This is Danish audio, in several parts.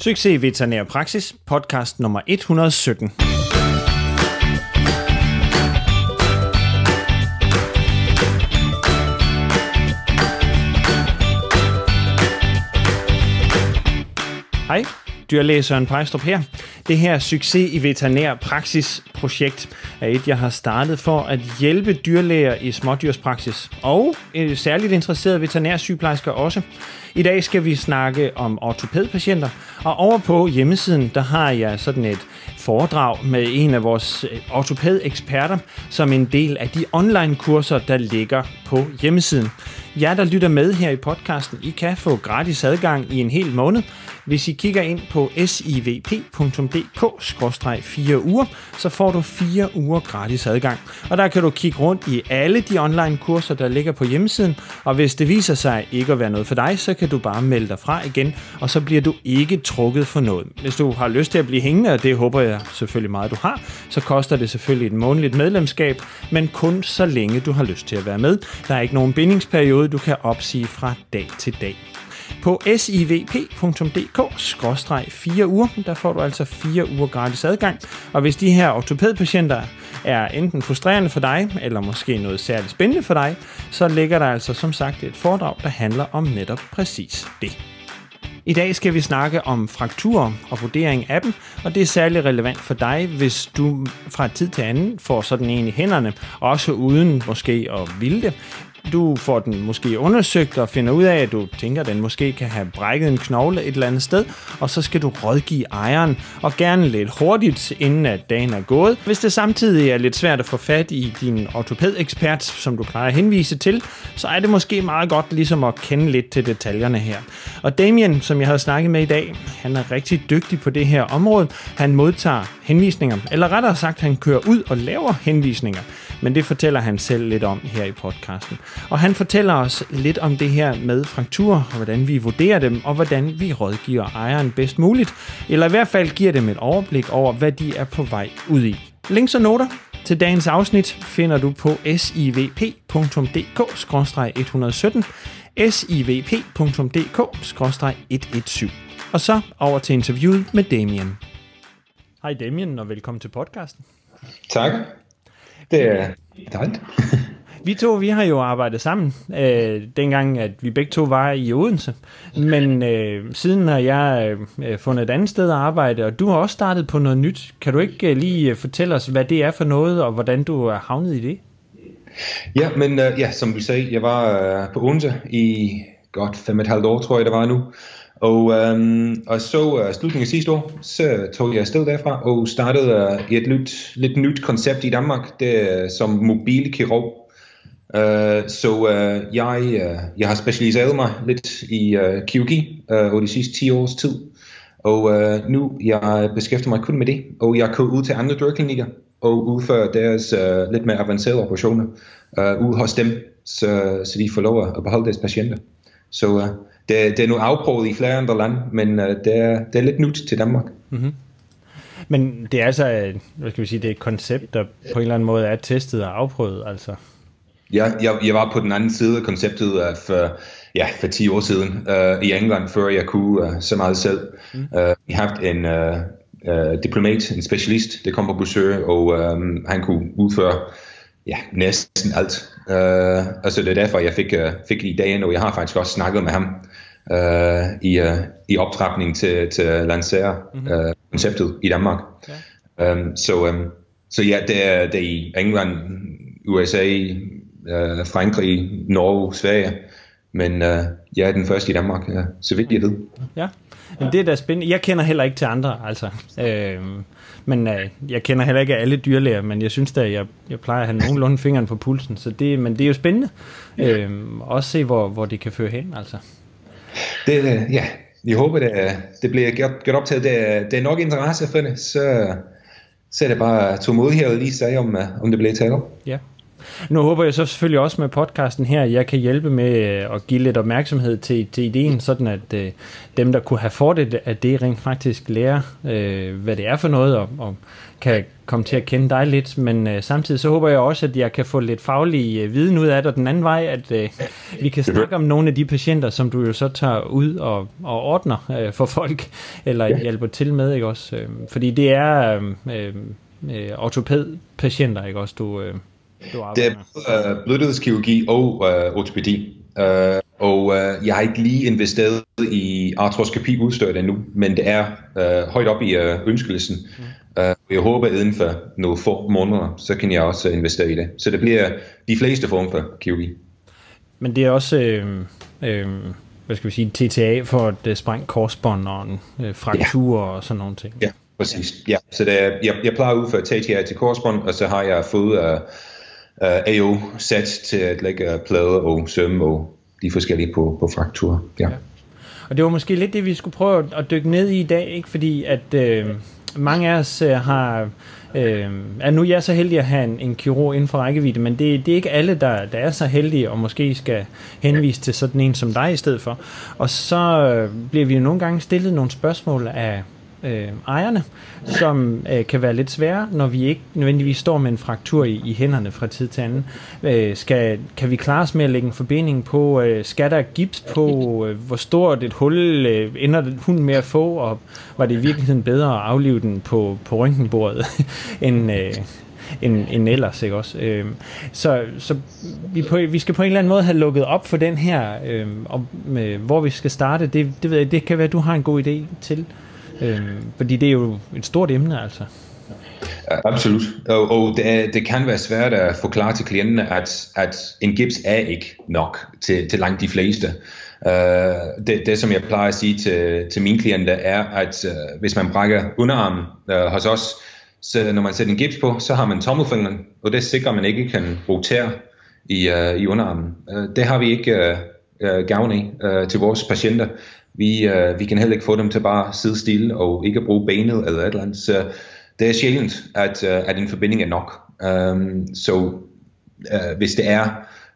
Succes i veterinær praksis, podcast nummer 117. Hej, dyrlæge Søren Pejstrup her. Det her Succes i veterinær praksis projekt er et, jeg har startet for at hjælpe dyrlæger i smådyrspraksis, og øh, særligt interesserede veterinærsygeplejersker også. I dag skal vi snakke om ortopædpatienter, og over på hjemmesiden, der har jeg sådan et foredrag med en af vores øh, ortopædeksperter, som en del af de online-kurser, der ligger på hjemmesiden. Jer, der lytter med her i podcasten, I kan få gratis adgang i en hel måned. Hvis I kigger ind på sivp.dk-4 uger, så får du 4 uger gratis adgang. Og der kan du kigge rundt i alle de online kurser, der ligger på hjemmesiden. Og hvis det viser sig ikke at være noget for dig, så kan du bare melde dig fra igen, og så bliver du ikke trukket for noget. Hvis du har lyst til at blive hængende, og det håber jeg selvfølgelig meget, du har, så koster det selvfølgelig et månedligt medlemskab, men kun så længe du har lyst til at være med. Der er ikke nogen bindingsperiode, du kan opsige fra dag til dag. På sivp.dk-4 uger, der får du altså 4 uger gratis adgang. Og hvis de her ortopædpatienter er enten frustrerende for dig, eller måske noget særligt spændende for dig, så ligger der altså som sagt et foredrag, der handler om netop præcis det. I dag skal vi snakke om frakturer og vurdering af dem, og det er særlig relevant for dig, hvis du fra tid til anden får sådan en i hænderne, også uden måske at ville det, du får den måske undersøgt og finder ud af, at du tænker, at den måske kan have brækket en knogle et eller andet sted, og så skal du rådgive ejeren, og gerne lidt hurtigt, inden at dagen er gået. Hvis det samtidig er lidt svært at få fat i din ortopædekspert, som du plejer at henvise til, så er det måske meget godt ligesom at kende lidt til detaljerne her. Og Damien, som jeg havde snakket med i dag, han er rigtig dygtig på det her område. Han modtager henvisninger, eller rettere sagt, han kører ud og laver henvisninger men det fortæller han selv lidt om her i podcasten. Og han fortæller os lidt om det her med frakturer, og hvordan vi vurderer dem, og hvordan vi rådgiver ejeren bedst muligt, eller i hvert fald giver dem et overblik over, hvad de er på vej ud i. Links og noter til dagens afsnit finder du på sivp.dk-117, sivp.dk-117. Og så over til interviewet med Damien. Hej Damien, og velkommen til podcasten. Tak. Det er dejligt vi to, vi har jo arbejdet sammen, øh, dengang at vi begge to var i Odense. Men øh, siden har jeg øh, øh fundet et andet sted at arbejde, og du har også startet på noget nyt. Kan du ikke øh, lige øh, fortælle os, hvad det er for noget, og hvordan du er havnet i det? Ja, men øh, ja, som vi sagde, jeg var øh, på Odense i godt fem og et halvt år, tror jeg det var nu. Og, øhm, og så øh, slutningen af sidste år, så tog jeg afsted derfra og startede øh, et lidt, lidt nyt koncept i Danmark, det som øh, som mobilkirurg. Uh, så uh, jeg, uh, jeg har specialiseret mig lidt i uh, kirurgi uh, over de sidste 10 års tid. Og uh, nu jeg beskæftiger mig kun med det, og jeg kører ud til andre dørklinikker og udfører deres uh, lidt mere avancerede operationer uh, ude hos dem, så, så de får lov at beholde deres patienter. Så uh, det, det er nu afprøvet i flere andre lande, men uh, det, er, det er lidt nyt til Danmark. Mm-hmm. Men det er altså, hvad skal vi sige, det er et koncept, der på en eller anden måde er testet og afprøvet, altså? Ja, jeg, jeg var på den anden side af konceptet uh, for, ja, for 10 år siden uh, i England, før jeg kunne uh, så meget selv. Mm. Jeg har haft en uh, uh, diplomat, en specialist, der kom på besøg, og um, han kunne udføre ja, næsten alt. Uh, altså det er derfor, jeg fik, uh, fik ideen, og jeg har faktisk også snakket med ham uh, i, uh, i optrapning til, til at lancere mm-hmm. uh, konceptet i Danmark. Ja. Um, så, um, så ja, det er, det er i England, USA, uh, Frankrig, Norge, Sverige, men uh, jeg er den første i Danmark, ja, så vidt jeg ved. Ja, men det er da spændende. Jeg kender heller ikke til andre, altså. Øh, men øh, jeg kender heller ikke alle dyrlæger, men jeg synes da, jeg, jeg plejer at have nogenlunde fingeren på pulsen. Så det, men det er jo spændende. Øh, også se, hvor, hvor det kan føre hen, altså. Det, ja, jeg håber, det, det bliver gjort, gjort op til, at det, det er nok interesse for det, så, så er det bare tålmodighed at lige sige, om, om det bliver taget op. Ja. Nu håber jeg så selvfølgelig også med podcasten her, at jeg kan hjælpe med øh, at give lidt opmærksomhed til, til ideen, sådan at øh, dem, der kunne have fordel af det, rent faktisk lærer, øh, hvad det er for noget, og, og kan komme til at kende dig lidt, men øh, samtidig så håber jeg også, at jeg kan få lidt faglig øh, viden ud af dig den anden vej, at øh, vi kan snakke om nogle af de patienter, som du jo så tager ud og, og ordner øh, for folk, eller ja. hjælper til med, ikke også? Øh, fordi det er øh, øh, ortopædpatienter, ikke også, du, øh, du arbejder Det er øh, blødhedskirurgi og øh, ortopædi. Uh, og uh, jeg har ikke lige investeret i artroskopi udstyret endnu, men det er uh, højt op i uh, ønskelisten. Mm. Uh, jeg håber, at inden for nogle få måneder, så kan jeg også investere i det. Så det bliver de fleste former for kirurgi. Men det er også, øh, øh, hvad skal vi sige, TTA for et sprængt korsbånd og en øh, fraktur ja. og sådan nogle ting. Ja, præcis. Ja, så det er, jeg, jeg plejer ud for TTA til korsbånd, og så har jeg fået uh, Øh, uh, AO sat til at lægge øh, plader og sømme og de forskellige på, på frakturer. Ja. ja. Og det var måske lidt det, vi skulle prøve at dykke ned i i dag, ikke? fordi at øh, mange af os øh, har... Øh, er nu jeg er så heldig at have en, en kirurg inden for rækkevidde, men det, det er ikke alle, der, der er så heldige og måske skal henvise til sådan en som dig i stedet for. Og så øh, bliver vi jo nogle gange stillet nogle spørgsmål af øh, ejerne, som øh, kan være lidt svære, når vi ikke nødvendigvis står med en fraktur i, i hænderne fra tid til anden. Øh, skal, kan vi klare os med at lægge en forbinding på? Øh, skal der gips på? Øh, hvor stort et hul øh, ender hunden med at få? Og var det i virkeligheden bedre at aflive den på, på røntgenbordet end... Øh, end, end ellers, ikke også? Øh, så så vi, på, vi skal på en eller anden måde have lukket op for den her, øh, og, med, øh, hvor vi skal starte. Det, det, ved jeg, det kan være, at du har en god idé til. Øh, Øh, fordi det er jo et stort emne, altså. Absolut. Og, og det, er, det kan være svært at forklare til klienterne, at, at en gips er ikke nok til, til langt de fleste. Uh, det, det, som jeg plejer at sige til, til mine klienter, er, at uh, hvis man brækker underarmen uh, hos os, så når man sætter en gips på, så har man tommelfingeren, og det sikrer, at man ikke kan rotere i, uh, i underarmen. Uh, det har vi ikke uh, gavn af uh, til vores patienter. Vi, øh, vi kan heller ikke få dem til bare at sidde stille og ikke bruge benet eller et eller andet. Så det er sjældent, at, øh, at en forbinding er nok. Um, så øh, hvis det er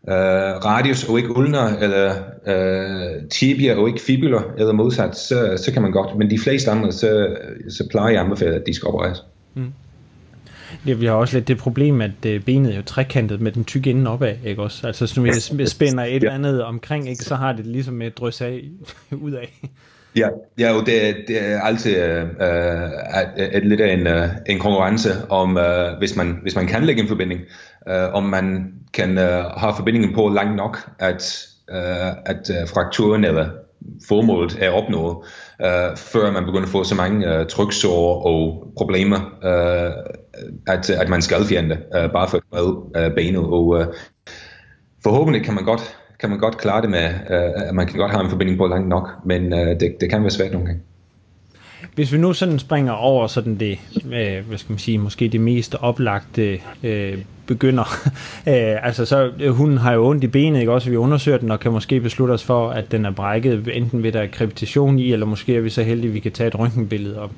øh, radius og ikke ulner, eller øh, tibia og ikke fibula, eller modsat, så, så kan man godt. Men de fleste andre, så, så plejer jeg at anbefale, at de skal opereres. Mm det, vi har også lidt det problem, at øh, benet er jo trekantet med den tykke ende opad, ikke også? Altså, hvis vi spænder et eller andet omkring, ikke, så har det ligesom med drøs af ud af. Ja, ja og det, det er altid uh, uh, et, lidt af en, uh, en konkurrence om, uh, hvis, man, hvis man kan lægge en forbinding, uh, om man kan uh, have forbindingen på langt nok, at, uh, at uh, frakturen eller formålet er opnået, uh, før man begynder at få så mange uh, tryksår og problemer, uh, Øh, at, at man skal fjerne uh, øh, bare for at uh, øh, benet. Og uh, forhåbentlig kan man godt kan man godt klare det med, uh, at man kan godt have en forbinding på langt nok, men uh, det, det kan være svært nogle gange. Hvis vi nu sådan springer over sådan det, øh, hvad skal man sige, måske det mest oplagte øh, begynder. øh, altså så, øh, hun har jo ondt i benet, ikke også? Vi undersøger den og kan måske beslutte os for, at den er brækket, enten ved der er krepitation i, eller måske er vi så heldige, at vi kan tage et røntgenbillede om,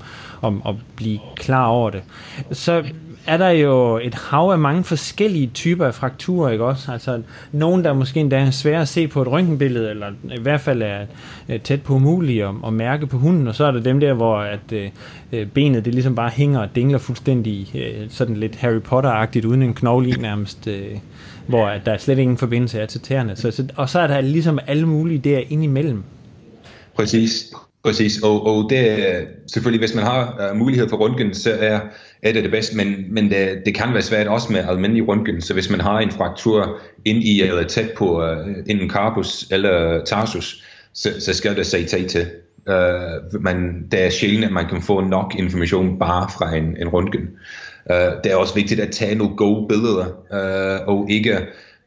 om at blive klar over det. Så er der jo et hav af mange forskellige typer af frakturer, ikke også? Altså nogen, der måske endda er svære at se på et røntgenbillede, eller i hvert fald er tæt på umuligt at, at mærke på hunden, og så er der dem der, hvor at, øh, øh, benet det ligesom bare hænger og dingler fuldstændig øh, sådan lidt Harry Potter-agtigt, uden en knogle i nærmest, øh, hvor at der er slet ingen forbindelse er til tæerne. Så, så, og så er der ligesom alle mulige der ind imellem. Præcis. Præcis, og, og det er selvfølgelig, hvis man har uh, mulighed for røntgen, så er, er det det bedste, men, men det, det kan være svært også med almindelig røntgen, så hvis man har en fraktur ind i eller tæt på øh, uh, enten carpus eller tarsus, så, så skal der CT til. Uh, man, det er sjældent, at man kan få nok information bare fra en, en røntgen. Uh, det er også vigtigt at tage nogle gode billeder, uh, og ikke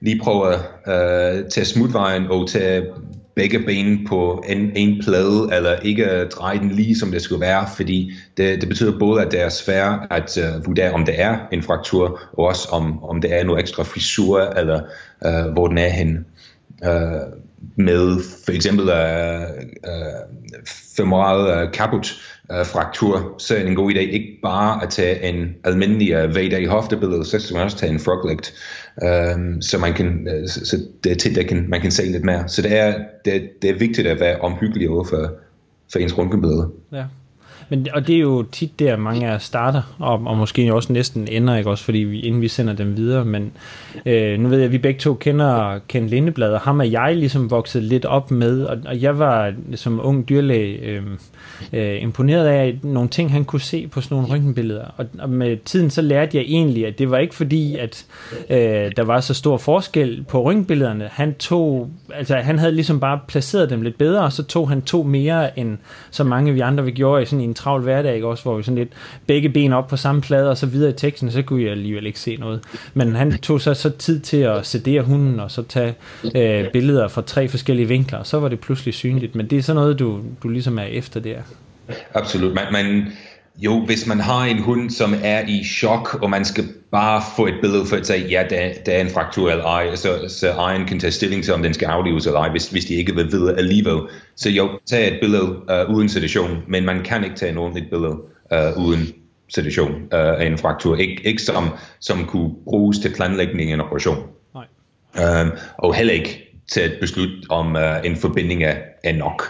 lige prøve at uh, tage smutvejen og tage begge ben på en, en plade, eller ikke dreje den lige som det skulle være, fordi det, det betyder både, at det er svært at uh, vurdere, om det er en fraktur, og også om, om det er noget ekstra fissur, eller uh, hvor den er henne. Uh, med for eksempel uh, uh, femoral uh, kaput øh, fraktur, så er det en god idé ikke bare at tage en almindelig øh, VD hoftebillede, så skal man også tage en frog øh, så man kan, øh, så det er til, der kan, man kan se lidt mere. Så det er, det, det er vigtigt at være omhyggelig over for, for ens røntgenbillede. Ja. Men, og det er jo tit der, mange af starter, og, og måske også næsten ender, ikke? Også, fordi vi, inden vi sender dem videre, men øh, nu ved jeg, at vi begge to kender Ken Lindeblad, og ham er jeg ligesom vokset lidt op med, og, og jeg var som ung dyrlæge øh, øh, imponeret af nogle ting, han kunne se på sådan nogle røntgenbilleder, og, og med tiden så lærte jeg egentlig, at det var ikke fordi, at øh, der var så stor forskel på røntgenbillederne, han tog, altså han havde ligesom bare placeret dem lidt bedre, og så tog han to mere end så mange vi andre vi gjorde i sådan en travl hverdag, ikke? også hvor vi sådan lidt begge ben op på samme plade og så videre i teksten, så kunne jeg alligevel ikke se noget. Men han tog så, så tid til at sedere hunden og så tage øh, billeder fra tre forskellige vinkler, og så var det pludselig synligt. Men det er sådan noget, du, du ligesom er efter der. Absolut. Man, man, jo, hvis man har en hund, som er i chok, og man skal bare få et billede for at sige, ja, der, der er en fraktur eller ej, så, så egen kan tage stilling til, om den skal aflives eller ej, hvis, hvis de ikke vil vide alligevel. Så jo, tag et billede uh, uden situation, men man kan ikke tage en ordentligt billede uh, uden situation uh, af en fraktur. Ik, ikke som, som kunne bruges til planlægning af en operation. Nej. Um, og heller ikke til at beslutte, om uh, en forbinding er, er nok.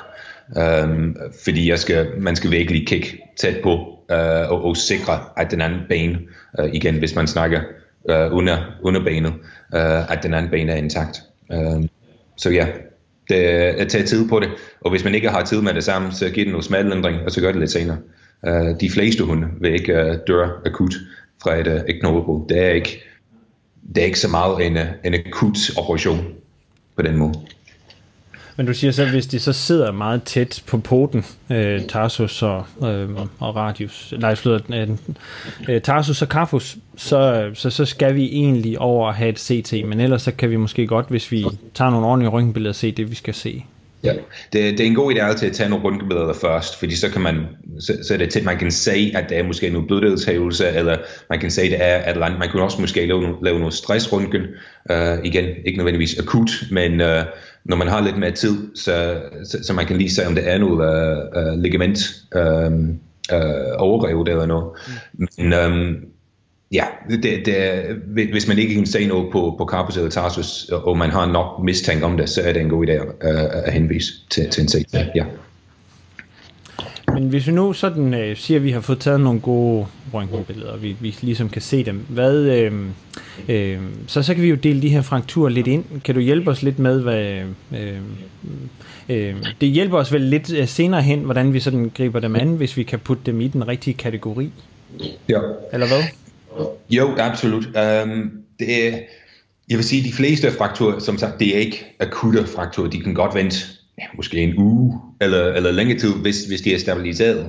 Um, fordi jeg skal, man skal virkelig kigge tæt på øh, og, og sikre, at den anden bane, øh, igen hvis man snakker øh, under, under benet, øh, at den anden bane er intakt. Øh, så ja, det, at tage tid på det, og hvis man ikke har tid med det samme, så giv den noget smallændring, og så gør det lidt senere. Øh, de fleste hunde vil ikke øh, døre akut fra et, øh, et knoglebrud. Det er ikke, det er ikke så meget en, øh, en akut operation på den måde. Men du siger så, hvis de så sidder meget tæt på poten, øh, Tarsus og, øh, og Radius, nej, slutter, øh, Tarsus og Carfus, så, så, så skal vi egentlig over at have et CT, men ellers så kan vi måske godt, hvis vi tager nogle ordentlige røntgenbilleder, se det, vi skal se. Ja, det, det er en god idé altid at tage nogle røntgenbilleder først, fordi så kan man, så, så er det tæt, man kan se, at der er måske nogle bløddelshævelse, eller man kan se, at det er et eller andet. Man kan også måske lave, lave noget stressrøntgen, uh, igen, ikke nødvendigvis akut, men uh, når man har lidt mere tid, så, så, så man kan lige se, om det er noget uh, uh, ligament øhm, øh, uh, uh, overrevet eller noget. Mm. Men um, ja, det, det, hvis man ikke kan se noget på, på Carpus eller Tarsus, og man har nok mistanke om det, så er det en god idé at, at henvise til, til en CT. Ja. Men hvis vi nu sådan øh, siger, at vi har fået taget nogle gode røntgenbilleder, vi, vi ligesom kan se dem, hvad, øh, øh, så, så kan vi jo dele de her frakturer lidt ind. Kan du hjælpe os lidt med, hvad... Øh, øh, det hjælper os vel lidt øh, senere hen, hvordan vi sådan griber dem an, hvis vi kan putte dem i den rigtige kategori. Ja. Eller hvad? Jo, absolut. Um, det er, jeg vil sige, at de fleste frakturer, som sagt, det er ikke akutte frakturer. De kan godt vente ja, måske en uge eller, eller længere tid, hvis, hvis de er stabiliseret.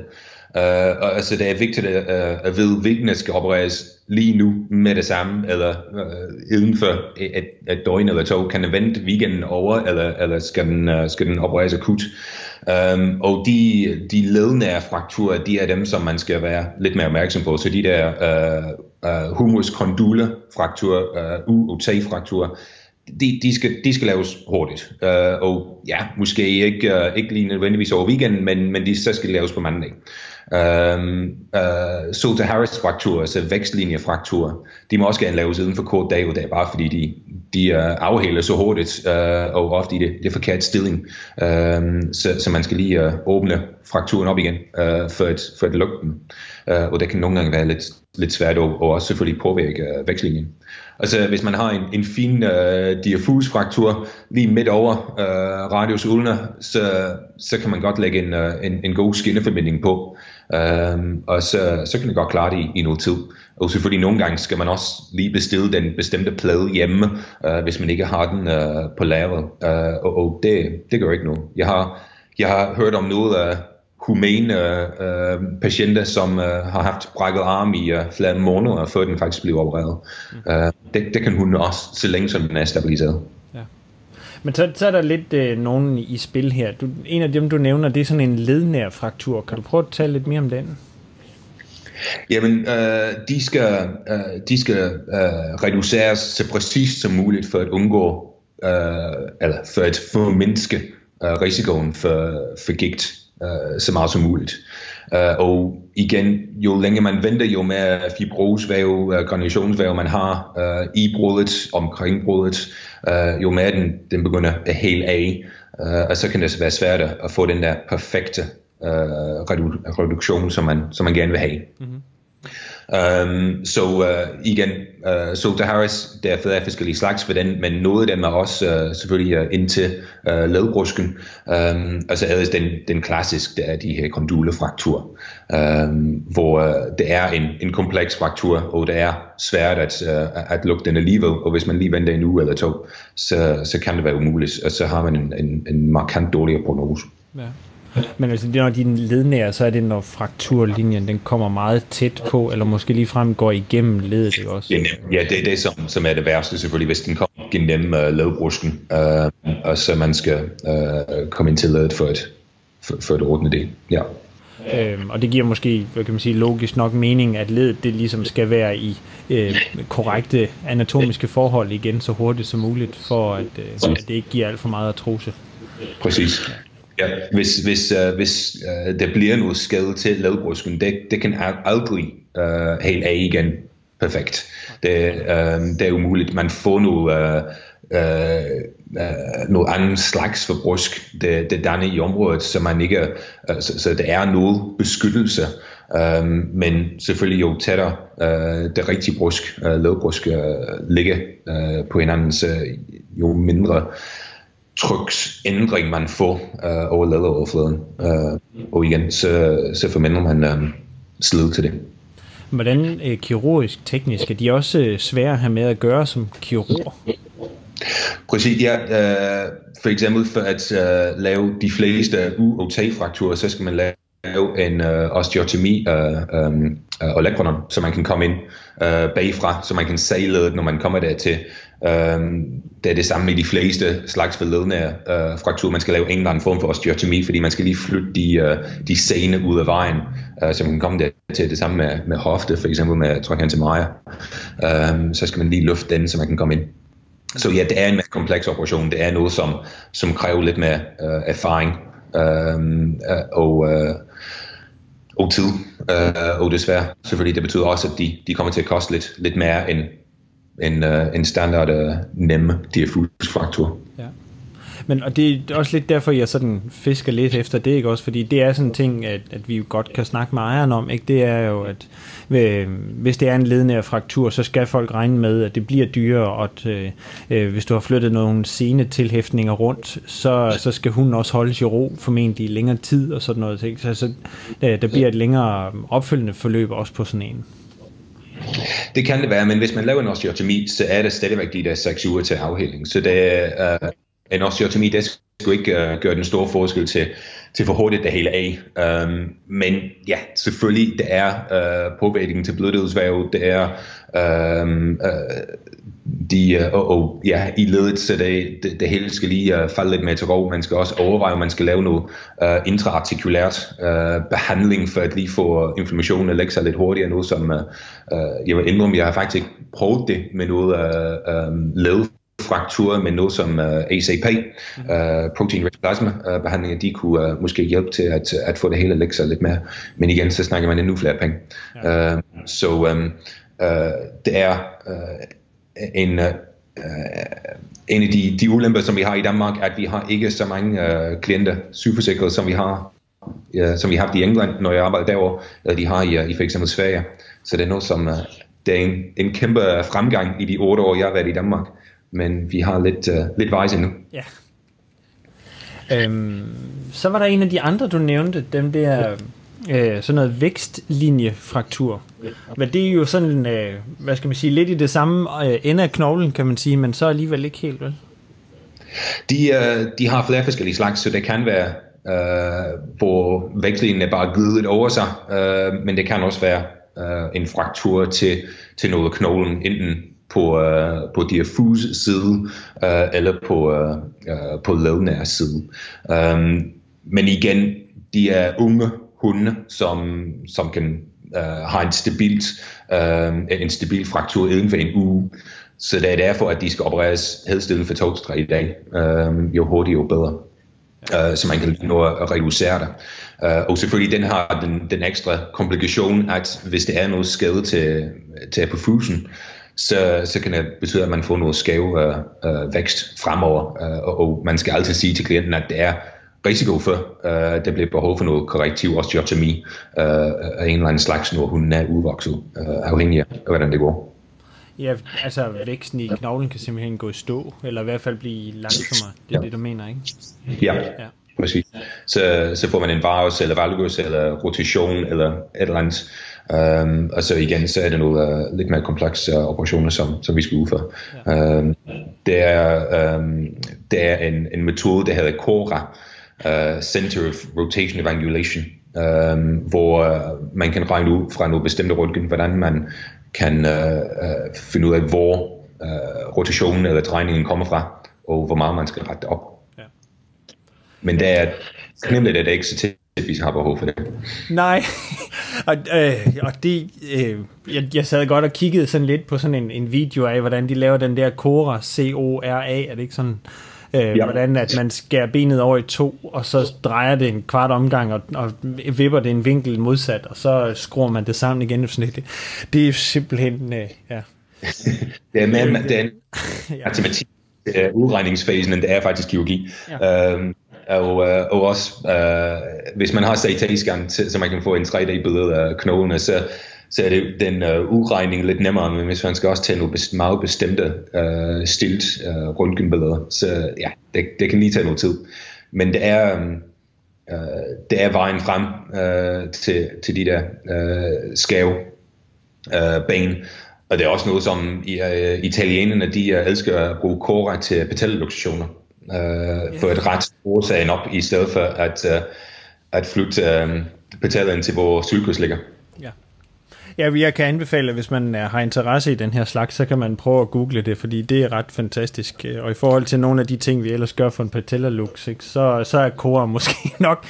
Uh, og altså, det er vigtigt at, uh, at vide, hvilken skal opereres lige nu med det samme, eller øh, uh, inden for et, et døgn eller to. Kan den vente weekenden over, eller, eller skal, den, uh, skal den opereres akut? Um, og de, de lednære frakturer, de er dem, som man skal være lidt mere opmærksom på. Så de der uh, uh, humerus condyle frakturer, uh, UOT-frakturer, de, de, skal, de skal laves hurtigt. Uh, og ja, måske ikke, uh, ikke lige nødvendigvis over weekenden, men, men de så skal laves på mandag. Øh, um, uh, Solta Harris fraktur, altså vækstlinjefrakturer, de må også gerne laves inden for kort dag, og dag, bare fordi de, de uh, afhælder så hurtigt, uh, og ofte i det, det forkerte stilling. Um, så, så man skal lige uh, åbne frakturen op igen, uh, for, at, for at lukke den. Uh, og det kan nogle gange være lidt, lidt svært, og, og også selvfølgelig påvirke uh, vækstlinjen. Altså hvis man har en, en fin øh, diffus fraktur lige midt over øh, radius ulna, så, så kan man godt lægge en, øh, en, en god skinneforbinding på. øh, og så, så kan det godt klare det i, i noget tid. Og selvfølgelig nogle gange skal man også lige bestille den bestemte plade hjemme, øh, hvis man ikke har den øh, på lageret. øh, og, og det, det gør ikke noget. Jeg har, jeg har hørt om noget af humane uh, patienter, som uh, har haft brækket arm i uh, flere måneder, før den faktisk bliver opereret. Mm. Uh, det, det kan hun også, så længe som den er stabiliseret. Ja. Men så, så er der lidt øh, nogen i spil her. Du, en af dem, du nævner, det er sådan en lednær fraktur. Kan du prøve at tale lidt mere om den? Jamen, øh, de skal, øh, de skal øh, reduceres så præcist som muligt for at undgå uh, eller for at formindske uh, risikoen for, for gigt øh, så meget som muligt. Øh, og igen, jo længere man venter, jo mere fibrosvæv, øh, uh, granulationsvæv man har øh, i brudet, omkring brudet, øh, jo mere den, den begynder at hele af, øh, og så kan det være svært at få den der perfekte øh, reduktion, som man, som man gerne vil have. Mm-hmm. Um, så uh, igen, uh, så der har også derfor er forskellige slags ved den, men noget af dem er også uh, selvfølgelig uh, indtil uh, ledbrusken, um, øhm, og så er det den, den klassisk, der er de her kondulefrakturer, um, øhm, hvor uh, det er en, en kompleks fraktur, og det er svært at, uh, at lukke den alligevel, og hvis man lige venter en uge eller to, så, så kan det være umuligt, og så har man en, en, en markant dårligere prognose. Ja. Men altså, når din lednære, så er det, når frakturlinjen den kommer meget tæt på, eller måske lige frem går igennem ledet, ikke også? Ja, det er det, som, som er det værste selvfølgelig, hvis den kommer gennem uh, ledbrusken, uh, og så man skal uh, komme ind til ledet for et, for, for et det. Ja. Øhm, og det giver måske, hvad kan man sige, logisk nok mening, at ledet det ligesom skal være i øh, korrekte anatomiske forhold igen så hurtigt som muligt, for at, øh, at det ikke giver alt for meget artrose. Præcis. Ja, hvis, hvis, uh, hvis uh, der bliver noget skade til ledbrusken, det, det kan aldrig uh, helt af igen perfekt. Det, uh, det er umuligt. Man får noget, uh, uh, noget andet slags for brusk, det, det danner i området, så man ikke, uh, så, så det er noget beskyttelse. Um, men selvfølgelig jo tættere uh, det rigtige brusk, uh, ledbrusk, uh, ligger uh, på hinanden, så jo mindre tryksændring, man får øh, over læderoverfladen. Øh, og igen, så, så formindrer man øh, slid til det. Hvordan øh, kirurgisk teknisk er de også øh, svære at have med at gøre som kirurg? Præcis, ja. Øh, for eksempel for at øh, lave de fleste UOT-frakturer, så skal man lave en øh, osteotomi øh, øh, olecranon, så man kan komme ind øh, bagfra, så man kan se ledet, når man kommer dertil. Øhm, det er det samme med de fleste slags forledende øh, frakturer. Man skal lave en eller anden form for osteotomi, fordi man skal lige flytte de, øh, de sene ud af vejen, øh, så man kan komme der til det samme med, med hofte, for eksempel med trochanter Maja. Øhm, så skal man lige løfte den, så man kan komme ind. Så ja, det er en mere kompleks operation. Det er noget, som, som kræver lidt mere øh, erfaring øhm, øh, og, øh, og tid. Øh, og desværre, selvfølgelig, det betyder også, at de, de kommer til at koste lidt, lidt mere end en, uh, en standard uh, nem diffus fraktur. Ja. Men og det er også lidt derfor, jeg sådan fisker lidt efter det, ikke også? Fordi det er sådan en ting, at, at vi jo godt kan snakke med ejeren om, ikke? Det er jo, at øh, hvis det er en ledende fraktur, så skal folk regne med, at det bliver dyrere, og at øh, øh hvis du har flyttet nogle sene tilhæftninger rundt, så, så skal hun også holdes i ro formentlig i længere tid og sådan noget. Ikke? Så, så der, der bliver et længere opfølgende forløb også på sådan en. Det kan det være, men hvis man laver en osteotomi, så er det stadigvæk de der 6 uger til afheling. Så det er, øh, Øh, en osteotomi, det skulle ikke uh, gøre den store forskel til, til for hurtigt det hele af. Um, øhm, men ja, selvfølgelig, det er uh, påvirkningen til blødhedsvæv, det er um, uh, de, uh, og, og ja, i ledet, så det, det, det hele skal lige uh, falde lidt mere til ro. Man skal også overveje, om man skal lave noget uh, intraartikulært uh, behandling, for at lige få inflammationen at lægge sig lidt hurtigere. Noget som, uh, uh, jeg vil indrømme, jeg har faktisk prøvet det med noget uh, um, led fraktur med noget som uh, ACP, uh, protein rich plasma uh, behandlinger, de kunne uh, måske hjælpe til at, at få det hele lægge sig lidt mere. Men igen, så snakker man endnu flere penge. Ja. Uh, så um, uh, det er uh, en, uh, en af de, de ulemper, som vi har i Danmark, at vi har ikke så mange uh, klienter sygeforsikrede, som vi har uh, som vi har i England, når jeg arbejder derovre, eller de har i, i for eksempel Sverige. Så det er noget, som uh, det er en, en kæmpe fremgang i de otte år, jeg har været i Danmark. Men vi har lidt, uh, lidt vejs endnu. Ja. Øhm, så var der en af de andre, du nævnte, dem der øh, sådan noget vækstlinjefraktur. Men det er jo sådan, øh, hvad skal man sige, lidt i det samme øh, ende af knoglen, kan man sige, men så alligevel ikke helt, vel? De, øh, de har flere forskellige slags, så det kan være, øh, hvor vækstlinjen er bare glidet over sig, øh, men det kan også være øh, en fraktur til, til noget af knoglen, enten på, øh, på diffus side, øh, eller på, øh, øh på lednær side. Um, men igen, de er unge hunde, som, som kan uh, have en stabilt, uh, en stabil fraktur inden for en uge. Så det er derfor, at de skal opereres helst inden for to tre dage. Uh, jo hurtigere, jo bedre. Uh, så man kan nå at reducere det. Uh, og selvfølgelig den har den, den ekstra komplikation, at hvis det er noget skade til, til apofusen, så, så kan det betyde, at man får noget skæv uh, uh, vækst fremover. Uh, og, og man skal altid sige til klienten, at det er risiko for, uh, der bliver behov for noget korrektiv osteotomi uh, af en eller anden slags, når hun er udvokset, uh, afhængig af, hvordan det går. Ja, altså væksten i knoglen kan simpelthen gå i stå, eller i hvert fald blive langsommere. Det er ja. det, du mener, ikke? Ja, ja. præcis. Så, så får man en varus, eller valgus, eller rotation, eller et eller andet. Um, og så igen, så er det nogle uh, lidt mere komplekse uh, operationer, som, som vi skal udføre. Ja. Um, det er, um, det er en, en metode, der hedder CORA, uh, Center of Rotation Evaluation, um, hvor uh, man kan regne ud fra nogle bestemte røntgen, hvordan man kan uh, uh, finde ud af, hvor uh, rotationen eller drejningen kommer fra, og hvor meget man skal rette op. Ja. Men det er nemlig, at det ikke så tit, vi har behov for det. Nej, og, øh, og det, øh, jeg, jeg sad godt og kiggede sådan lidt på sådan en, en video af, hvordan de laver den der Cora, C-O-R-A, er det ikke sådan, øh, ja. hvordan at man skærer benet over i to, og så drejer det en kvart omgang, og, og vipper det en vinkel modsat, og så skruer man det sammen igen. Sådan det, det er simpelthen, øh, ja. det er mere, det er en matematik, ja. udregningsfasen, end det er faktisk kirurgi. Ja. Øhm, og, øh, og også, øh, hvis man har CT-scan, så man kan få en 3D-billede af knoglerne, så, så er det den uh, udregning lidt nemmere, men hvis man skal også tage nogle best, meget bestemte uh, stilt uh, røntgenbilleder, så ja, det, det kan lige tage noget tid. Men det er, uh, det er vejen frem uh, til, til de der uh, skæve uh, ben, og det er også noget, som uh, italienerne, de uh, elsker at bruge kora til patelluxationer uh, for at ret årsagen op, i stedet for at, uh, at flytte uh, patellen til, hvor sygehus ligger. Ja. Ja, jeg kan anbefale, at hvis man har interesse i den her slags, så kan man prøve at google det, fordi det er ret fantastisk. Og i forhold til nogle af de ting, vi ellers gør for en patella lux, ikke, så, så er Cora måske nok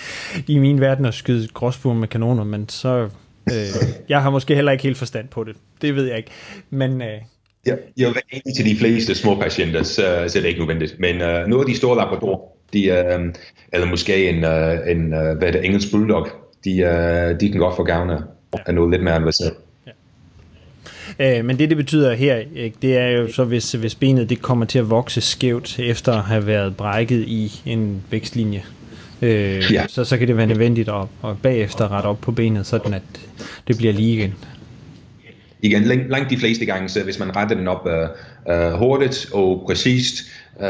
i min verden at skyde gråsfugle med kanoner, men så... Øh, jeg har måske heller ikke helt forstand på det. Det ved jeg ikke. Men... Øh, Ja, jeg vil egentlig til de fleste små patienter, så, så er det ikke nødvendigt. Men uh, nogle af de store laboratorier, de, uh, eller måske en, uh, en uh, hvad er det, engelsk bulldog, de, uh, de kan godt få gavn af, af noget lidt mere avanceret. Øh, men det, det betyder her, ikke, det er jo så, hvis, hvis benet det kommer til at vokse skævt, efter at have været brækket i en vækstlinje. Øh, ja. så, så kan det være nødvendigt at, at bagefter rette op på benet, sådan at det bliver lige igen. Igen, langt de fleste gange, så hvis man retter den op uh, uh, hurtigt og præcist, uh,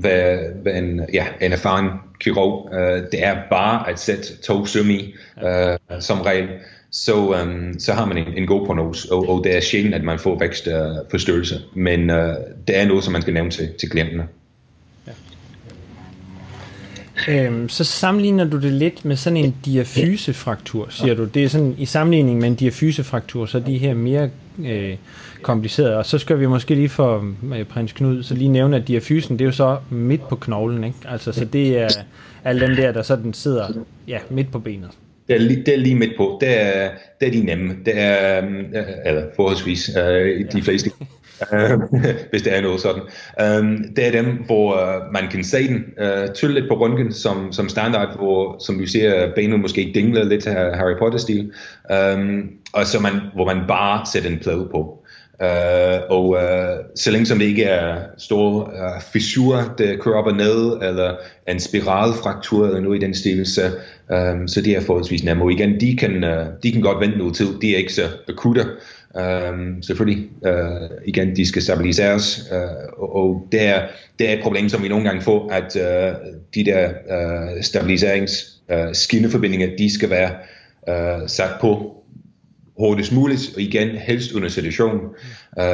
hvad, hvad en, ja, en erfaren kirurg, uh, det er bare at sætte to søm i, uh, som regel så, um, så har man en, en god prognose, og, og det er sjældent, at man får vækstforstyrrelse, uh, men uh, det er noget, som man skal nævne til, til klienterne. Øhm, så sammenligner du det lidt med sådan en diafysefraktur, siger du. Det er sådan, i sammenligning med en diafysefraktur, så er de her mere øh, komplicerede. Og så skal vi måske lige for øh, prins Knud, så lige nævne, at diafysen, det er jo så midt på knoglen, ikke? Altså, så det er alle dem der, der sådan sidder ja, midt på benet. Det er, lige, det er lige midt på. Det er, det er de nemme. Det er, øh, eller forholdsvis, øh, de fleste, øh, hvis det er noget sådan. Øh, det er dem, hvor øh, man kan se den øh, tydeligt på røntgen som, som standard, hvor, som du ser, benet måske dingler lidt af Harry Potter-stil, øh, og så man, hvor man bare sætter en plade på. Uh, og uh, så længe som det ikke er store uh, øh, fissurer, der kører op og ned, eller en spiralfraktur eller noget i den stil, så, um, så det er forholdsvis nemme. Og igen, de kan, uh, de kan godt vente noget tid. De er ikke så akutte. Um, selvfølgelig, uh, igen, de skal stabiliseres, uh, og, og det, er, det er et problem, som vi nogle gange får, at uh, de der uh, stabiliserings uh, skinneforbindinger, de skal være uh, sat på hurtigst muligt, og igen helst under sedation,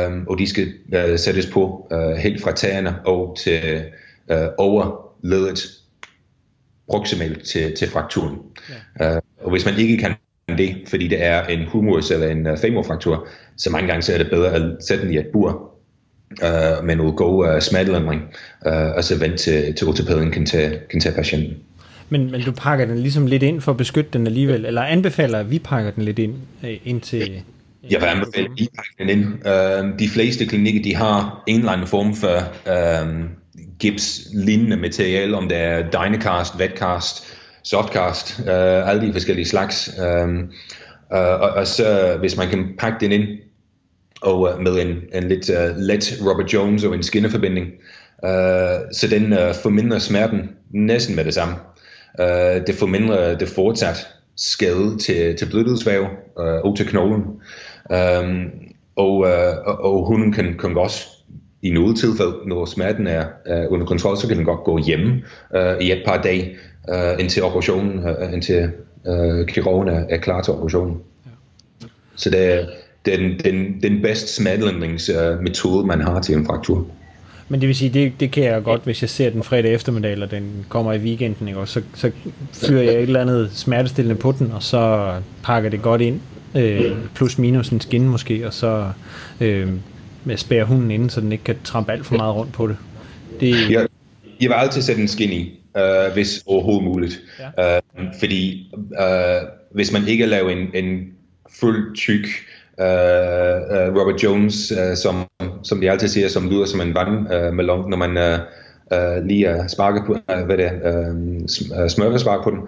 um, og de skal uh, sættes på uh, helt fra tæerne og til uh, overledet proximalt til, til frakturen. Ja. Uh, og hvis man ikke kan det, fordi det er en humerus eller en uh, femorfraktur, så mange gange så er det bedre at sætte den i et bur uh, med noget god uh, smertelindring, uh, og så vente til, til ortopæden kan tage, kan tage patienten. Men, men du pakker den ligesom lidt ind for at beskytte den alligevel, eller anbefaler, at vi pakker den lidt ind, øh, ind til, Jeg vil anbefale lige pakke den ind. Uh, de fleste klinikker, de har en eller anden form for uh, gips-lignende materiale, om det er Dynacast, Vetcast, Softcast, øh, alle de forskellige slags. Øh, uh, og, og så øh, hvis man kan pakke den ind, og uh, med en, en lidt uh, let Robert Jones og en skinneforbinding, uh, så den uh, formindrer smerten næsten med det samme. Uh, det formindrer det fortsat skade til, til blødhedsvæv uh, og til knoglen. Um, og, uh, og, og hunden kan, kan også i nogle tilfælde, når smerten er uh, under kontrol, så kan den godt gå hjem uh, i et par dage, uh, indtil operationen, uh, indtil uh, kirurgen er, er klar til operationen. Ja. Så det er, den, den, den bedste smertelindringsmetode, man har til en fraktur. Men det vil sige, det, det kan jeg godt, hvis jeg ser den fredag eftermiddag, eller den kommer i weekenden, ikke? Og så, så fyrer jeg et eller andet smertestillende på den, og så pakker det godt ind, øh, plus minus en skin måske, og så øh, spærer hunden inde, så den ikke kan trampe alt for meget rundt på det. det jeg, jeg vil altid sætte en skin i, øh, hvis overhovedet muligt. Ja. Øh, fordi øh, hvis man ikke laver en, en fuld tyk uh, uh, Robert Jones, uh, som, som de altid siger, som lyder som en vandmelon, uh, når man uh, uh, lige uh, sparker på, uh, hvad det er, uh, smørvespark på den.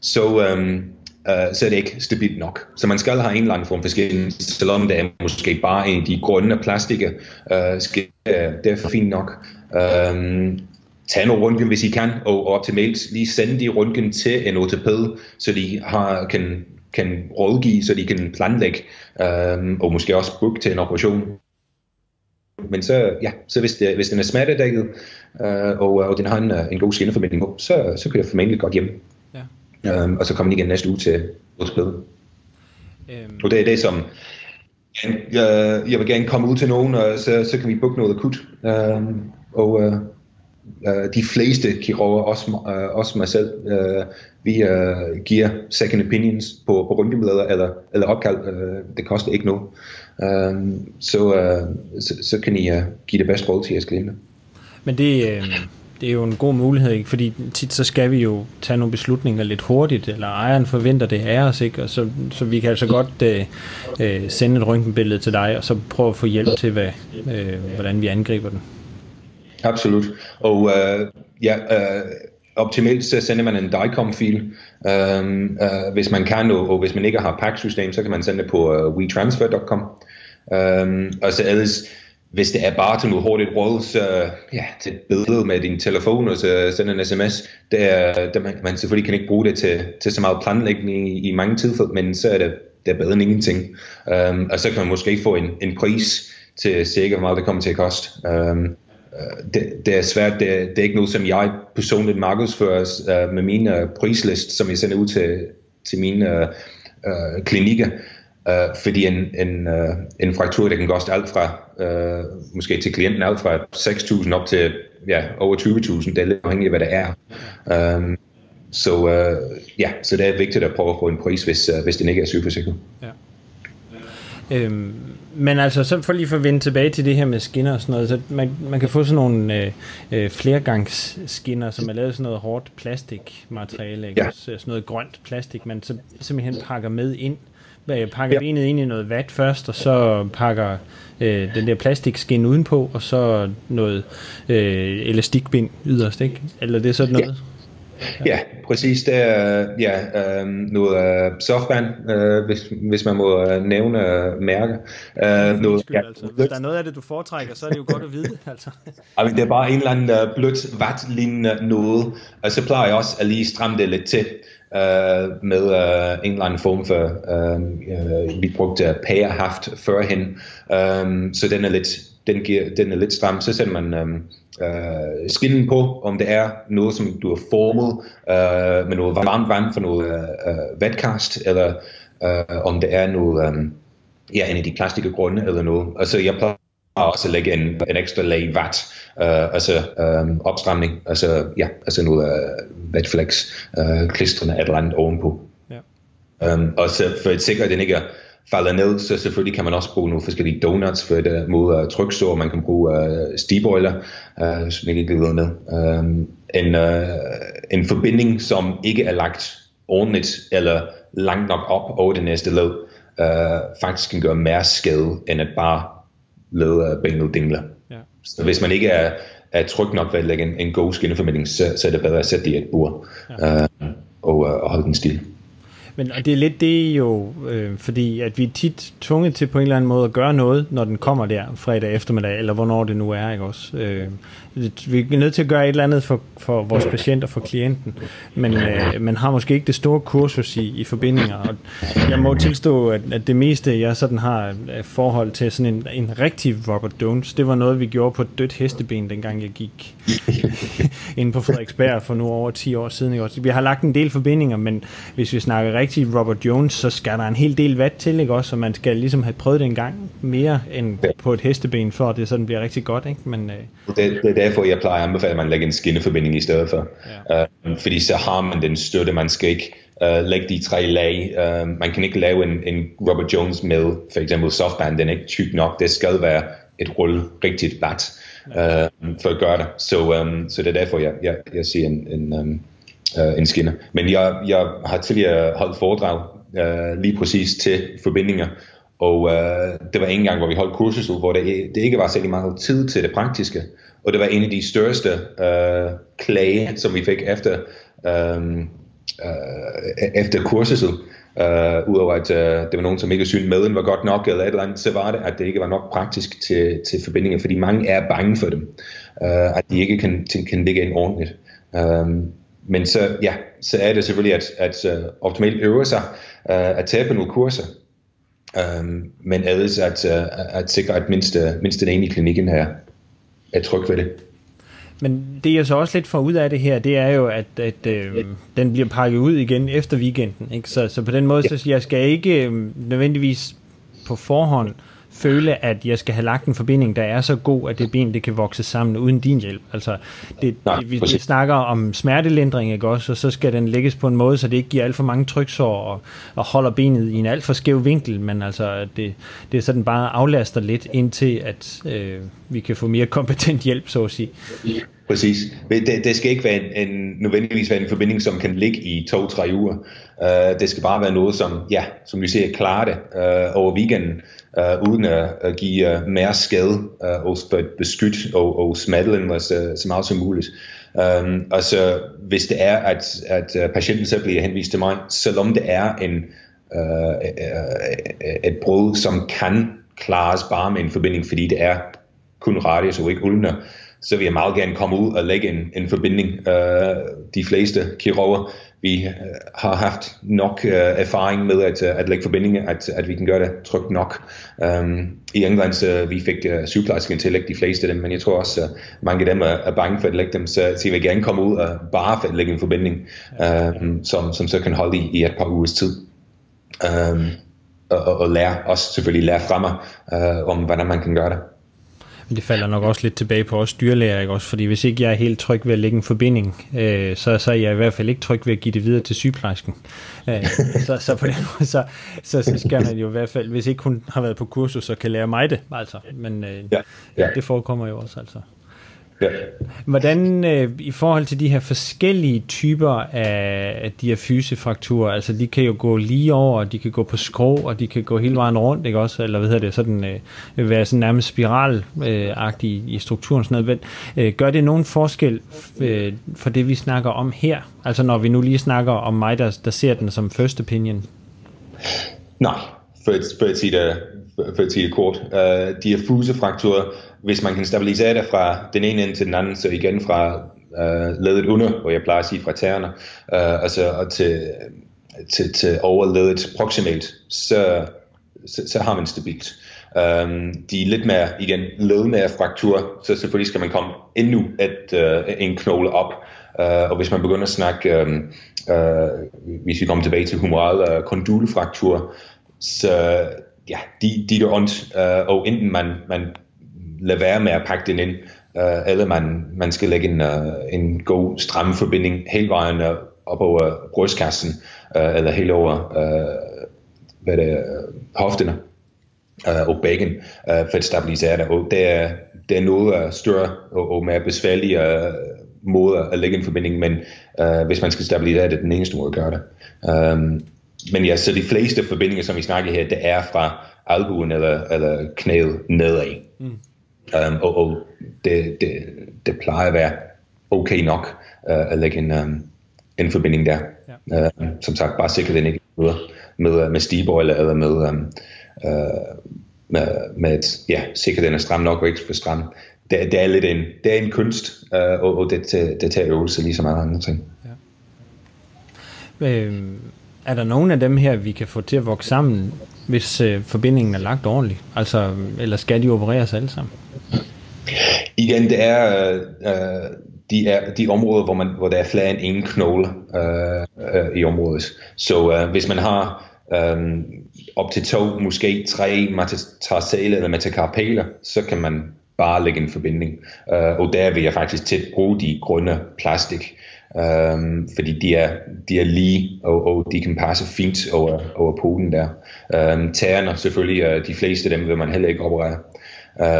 Så, um, øh, så er det ikke stabilt nok. Så man skal have en eller anden form for skin, selvom det er måske bare en af de grønne plastikker. øh, skal, uh, det er fint nok. Um, tag noget røntgen, hvis I kan, og optimalt lige sende de røntgen til en ortoped, så de har, kan kan rådgive, så de kan planlægge, øh, og måske også booke til en operation. Men så, ja, så hvis, det, hvis den er smertedækket, øh, og, og den har en, øh, en god skinneformidling på, så, så kan jeg formentlig godt hjem. Ja. Øh, og så kommer den igen næste uge til hospitalet. Øhm. Og det er det, som jeg, jeg vil gerne komme ud til nogen, og så, så kan vi booke noget akut. Øh, og øh, uh, de fleste kirurger, også, uh, også mig selv, uh, vi uh, giver second opinions på, på røntgenbilleder eller, eller opkald. Uh, det koster ikke noget. Uh, så, uh, så, så kan I uh, give det bedste råd til jeres klienter. Men det, uh, det er jo en god mulighed, ikke? fordi tit så skal vi jo tage nogle beslutninger lidt hurtigt, eller ejeren forventer det af os, ikke? Og så, så vi kan altså godt øh, øh, sende et røntgenbillede til dig, og så prøve at få hjælp til, hvad, øh, hvordan vi angriber den. Absolut. Og øh, ja, øh, optimalt så sender man en DICOM-fil, øh, øh, hvis man kan, og, og hvis man ikke har PAC-system, så kan man sende det på øh, wetransfer.com. øh, og så ellers, hvis det er bare til noget hurtigt råd, så ja, til et billede med din telefon, og så sende en sms, det er, det man, man selvfølgelig kan ikke bruge det til, til så meget planlægning i, i mange tilfælde, men så er det, det er bedre end ingenting. Um, og så kan man måske få en, en pris til sikre hvor meget det kommer til at koste. Um, det, det er svært. Det, det er ikke noget, som jeg personligt markedsfører uh, øh, med min uh, prislist, som jeg sender ud til, til mine uh, uh, klinikker. Uh, fordi en, en, uh, en fraktur, der kan koste alt fra, uh, måske til klienten, alt fra 6.000 op til ja, over 20.000. Det er lidt afhængigt af, hvad det er. Um, så uh, ja, så det er vigtigt at prøve at få en pris, hvis, uh, hvis den ikke er sygeforsikret. Ja. Øhm, men altså, så for lige for at vende tilbage til det her med skinner og sådan noget, så man, man kan få sådan nogle øh, øh, flergangsskinner, som er lavet sådan noget hårdt plastikmateriale, ikke? Ja. sådan noget grønt plastik, man så simpelthen pakker med ind, pakker ja. benet ind i noget vat først, og så pakker øh, den der plastikskin udenpå, og så noget øh, elastikbind yderst, ikke? Eller det er sådan noget? Ja. Ja, præcis. Det er ja, øh, noget uh, softband, uh, hvis, hvis man må uh, nævne uh, mærke. Uh, noget, ja, altså. Hvis der er noget af det, du foretrækker, så er det jo godt at vide. Altså. altså, det er bare en eller anden uh, blødt vatlignende noget, og så plejer jeg også at lige stramme det lidt til øh, med øh, en eller anden form for, øh, øh, vi brugte pærehaft førhen, øh, så den er lidt, den, giver, den er lidt stram, så sætter man øh, uh, skinnen på, om det er noget, som du har formet øh, med noget varmt vand for noget øh, vatkast, eller øh, om det er noget, øh, ja, en af de plastikke grunde eller noget. Altså, jeg plejer også at lægge en, en ekstra lag vat, uh, altså um, opstramning, altså, ja, altså noget uh, vatflex, uh, klistrende et eller andet ovenpå. Ja. Um, og så for at sikre, at den ikke er falder ned, så selvfølgelig kan man også bruge nogle forskellige donuts for det, mod uh, tryksår. Man kan bruge uh, stiboiler, uh, som ikke glider ned. Um, en, uh, en forbinding, som ikke er lagt ordentligt, eller langt nok op over det næste led, uh, faktisk kan gøre mere skade, end at bare lade benet dingle. Ja. Så hvis man ikke er, er tryg nok ved at lægge en, en god skinneformidling, så, så er det bedre at sætte det i et bur ja. uh, og, og holde den stille. Men og det er lidt det jo, øh, fordi at vi er tit tvunget til på en eller anden måde at gøre noget, når den kommer der fredag eftermiddag, eller hvornår det nu er, ikke også? Øh, vi er nødt til at gøre et eller andet for, for vores patienter, for klienten, men øh, man har måske ikke det store kursus i, i forbindinger. Og jeg må tilstå, at, at det meste, jeg sådan har forhold til sådan en, en rigtig Robert Jones, det var noget, vi gjorde på et dødt hesteben, dengang jeg gik ind på Frederiksberg for nu over 10 år siden. Ikke også? Vi har lagt en del forbindinger, men hvis vi snakker rigtig Robert Jones, så skal der en hel del vat til, ikke også? Så man skal ligesom have prøvet det en gang mere end på et hesteben, for at det sådan bliver rigtig godt, ikke? Men, øh, det, det derfor, jeg plejer at anbefale, at man lægger en skinneforbinding i stedet for. Ja. Uh, fordi så har man den støtte, man skal ikke uh, lægge de tre lag. Uh, man kan ikke lave en, en Robert Jones med, for eksempel softband, den er ikke tyk nok. Det skal være et rulle rigtigt bat ja. uh, for at gøre det. Så, um, så det er derfor, jeg, jeg, jeg siger en, en, um, uh, en skinner. Men jeg, jeg har tidligere holdt foredrag uh, lige præcis til forbindinger, og øh, det var en gang, hvor vi holdt kursus, hvor det, det ikke var særlig meget tid til det praktiske. Og det var en af de største øh, klage, som vi fik efter, øh, øh, efter kursuset. Øh, Udover at øh, det var nogen, som ikke syntes maden var godt nok, eller et eller andet, så var det, at det ikke var nok praktisk til, til forbindinger, fordi mange er bange for dem. Øh, at de ikke kan, kan ligge ind ordentligt. Øh, men så, ja, så er det selvfølgelig, at, at uh, optimalt øve sig uh, at tage på nogle kurser, Um, men ellers at, at sikre, at mindst, mindst den ene i klinikken her er tryg ved det. Men det jeg så også lidt får ud af det her, det er jo, at, at øh, den bliver pakket ud igen efter weekenden. Ikke? Så, så på den måde, ja. så jeg skal ikke øh, nødvendigvis på forhånd øh, føle, at jeg skal have lagt en forbinding, der er så god, at det ben det kan vokse sammen uden din hjælp. Altså, det, Nej, vi, vi snakker om smertelindring, ikke også, og så skal den lægges på en måde, så det ikke giver alt for mange tryksår og, og holder benet i en alt for skæv vinkel, men altså, det, det er sådan bare aflaster lidt, indtil at øh, vi kan få mere kompetent hjælp, så at sige. Præcis. Det, det skal ikke være en, en, nødvendigvis være en forbinding, som kan ligge i to-tre uger. Uh, det skal bare være noget, som, ja, som vi ser, klarer det uh, over weekenden, uh, uden at, at give uh, mere skade uh, og beskytte og, og smadle uh, altså, så meget som muligt. Um, og så hvis det er, at, at patienten så bliver henvist til mig, selvom det er en, uh, et brud, som kan klares bare med en forbinding, fordi det er kun radius og ikke ulner, så vil jeg meget gerne komme ud og lægge en, en forbinding. Uh, de fleste kirurger, vi øh, har haft nok uh, erfaring med at, øh, at lægge forbindinger, at, at vi kan gøre det trygt nok. Um, I England så vi fik uh, sygeplejersken til at lægge de fleste af dem, men jeg tror også, at uh, mange af dem er, er bange for at lægge dem, så, så jeg vil gerne komme ud og bare for at lægge en forbinding, um, som, som så kan holde i, i et par ugers tid. Um, og, og lære, også selvfølgelig lære fra mig, uh, om hvordan man kan gøre det. Det falder nok også lidt tilbage på os dyrlæger, ikke også? Fordi hvis ikke jeg er helt tryg ved at lægge en forbinding, øh, så, så er jeg i hvert fald ikke tryg ved at give det videre til sygeplejersken. Øh, så, så på den måde, så, så, så skal man jo i hvert fald, hvis ikke hun har været på kursus, så kan lære mig det, altså. Men øh, ja, ja. det forekommer jo også, altså. Ja. Hvordan øh, i forhold til de her forskellige typer af, af diffusefrakturer, altså de kan jo gå lige over, de kan gå på skrå, og de kan gå hele vejen rundt, ikke også? Eller hvad hedder det, sådan øh, være sådan nærmest spiralagtig øh, i strukturen sådan noget. Øh, gør det nogen forskel øh, for det, vi snakker om her? Altså når vi nu lige snakker om mig, der, der ser den som first opinion? Nej, for at, for at sige det, for at sige det kort. Uh, diffuse frakturer hvis man kan stabilisere det fra den ene ende til den anden, så igen fra øh, ledet under, hvor jeg plejer at sige fra tæerne, øh, og så og til, til, til overledet proximalt, så, så, så har man stabilt. Um, de er lidt mere, igen, ledmere fraktur, så selvfølgelig skal man komme endnu et, uh, en knogle op, uh, og hvis man begynder at snakke, um, uh, hvis vi kommer tilbage til humoral uh, kondulefraktur, så ja, de, de er ondt, uh, og enten man, man lade være med at pakke den ind, øh, uh, eller man, man skal lægge en, uh, en god stram forbinding hele vejen øh, op over brystkassen, uh, eller helt over uh, hvad det, uh, hoftene uh, og bækken, uh, for at stabilisere det. Og det er, det er noget uh, større og, og mere besværlige uh, måder at lægge en forbinding, men uh, hvis man skal stabilisere det, den eneste måde at gøre det. Um, men ja, så de fleste forbindinger, som vi snakker her, det er fra albuen eller, eller knæet nedad. Mm. Um, og og det, det, det plejer at være okay nok uh, at lægge en, um, en forbinding der. Ja. Uh, som sagt, bare sikre den ikke med, med, med stiber eller, eller med, um, uh, med, med et, ja, sikre den er stram nok og ikke for stram. Det, det er lidt en, det er en kunst, uh, og, og det, det, det tager øvelse ligesom alle andre ting. Ja. Øhm, er der nogen af dem her, vi kan få til at vokse sammen, hvis øh, forbindingen er lagt ordentligt? Altså, eller skal de opereres alle sammen? Igen, det er, øh, øh de, er de områder, hvor, man, hvor der er flere end en knogle øh, øh, i området. Så øh, hvis man har øh, op til to, måske tre metatarsale eller metacarpaler, så kan man bare lægge en forbinding. Uh, og der vil jeg faktisk tæt bruge de grønne plastik, um, fordi de er, de er lige, og, og de kan passe fint over, over poten der. Um, tæerne selvfølgelig, de fleste af dem vil man heller ikke operere.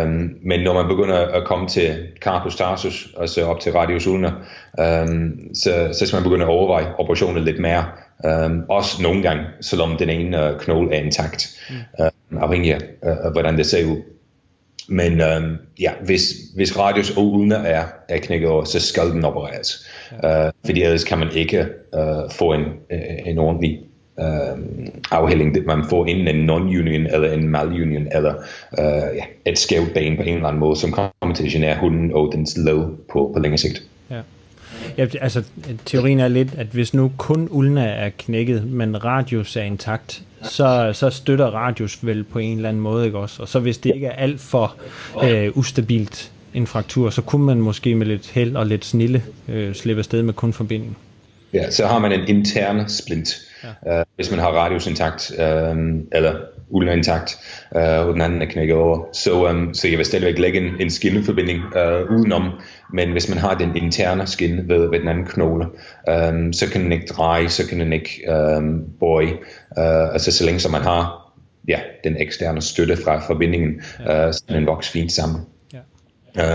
Um, men når man begynder at komme til Carpus tarsus, og så op til radius ulna, um, så, så skal man begynde at overveje operationen lidt mere. Um, også nogle gange, selvom den ene uh, knogle er intakt, mm. uh, afhængig af, uh, hvordan det ser ud. Men øhm, ja, hvis, hvis radius og ulna er, er knækket over, så skal den opereres. Ja. Uh, fordi ellers kan man ikke uh, få en, en ordentlig uh, afhælling, man får enten en non-union eller en mal-union, eller uh, ja, et skævt ben på en eller anden måde, som kommer til at genere hunden og dens led på, på længere sigt. Ja. Ja, altså teorien er lidt, at hvis nu kun ulna er knækket, men radius er intakt, så, så støtter radius vel på en eller anden måde, ikke også? Og så hvis det ikke er alt for øh, ustabilt en fraktur, så kunne man måske med lidt held og lidt snille øh, slippe afsted med kun forbindingen. Ja, så har man en intern splint, ja. øh, hvis man har radius intakt, øh, eller ulven intakt, øh, og den anden er knækket over. Så, um, så jeg vil stadigvæk lægge en, en skinneforbinding øh, udenom, men hvis man har den interne skin ved, ved den anden knogle, um, så kan den ikke dreje, så kan den ikke um, bøje. Uh, altså så længe som man har ja, den eksterne støtte fra forbindingen, ja. uh, så den vokser fint sammen.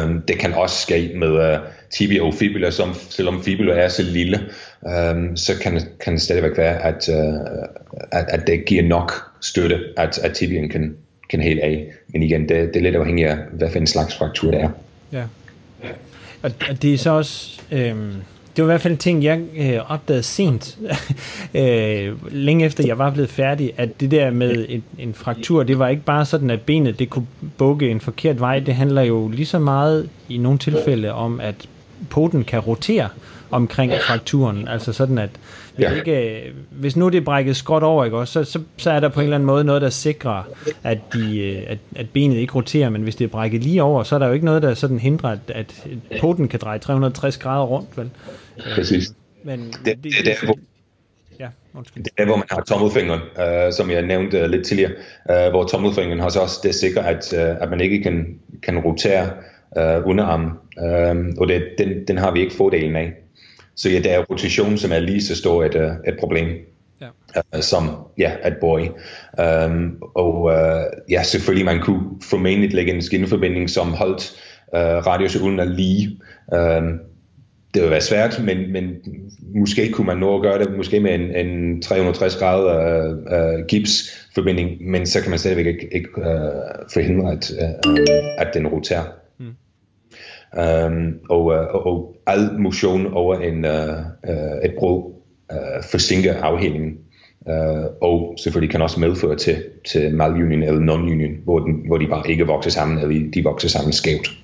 Um, det kan også ske med uh, tibia og fibula, som, selvom fibula er så lille, øhm, så kan, kan det stadigvæk være, at, øh, at, at det giver nok støtte, at, at tibien kan, kan hele af. Men igen, det, det er lidt afhængigt af, hvad for en slags fraktur det er. Ja. Og, og det er så også... Øhm, det var i hvert fald en ting, jeg øh, opdagede sent, øh, længe efter jeg var blevet færdig, at det der med en, en fraktur, det var ikke bare sådan, at benet det kunne bukke en forkert vej. Det handler jo lige så meget i nogle tilfælde om, at poten kan rotere omkring frakturen. Altså sådan, at hvis, ja. ikke, hvis nu det er brækket skråt over, ikke, også, så, så, så er der på en eller anden måde noget, der sikrer, at, de, øh, at, at benet ikke roterer, men hvis det er brækket lige over, så er der jo ikke noget, der sådan hindrer, at, at poten kan dreje 360 grader rundt. Vel? Præcis. Men det, det, det, det, er, hvor, ja, det er, hvor man har tommelfingeren, uh, som jeg nævnte uh, lidt tidligere, uh, hvor tommelfingeren har så også det sikrer, at, uh, at man ikke kan, kan rotere uh, underarmen, uh, og det, den, den har vi ikke fordelen af. Så ja, der er rotation, som er lige så stor et, øh, et problem. Ja. Uh, som ja, at boy. Um, og uh, ja, selvfølgelig man kunne formentlig lægge en skinneforbinding, som holdt uh, radius uden at lige. Um, det vil være svært, men, men måske kunne man nå at gøre det måske med en, en 360 grader uh, uh, gipsforbinding, men så kan man stadigvæk ikke, ikke uh, forhindre, at, uh, at den roterer. Um, og, og, og al motion over en, uh, et brud uh, forsinker afhældningen. Uh, og selvfølgelig kan også medføre til, til malunion eller non-union, hvor, den, hvor de bare ikke vokser sammen, eller de vokser sammen skævt.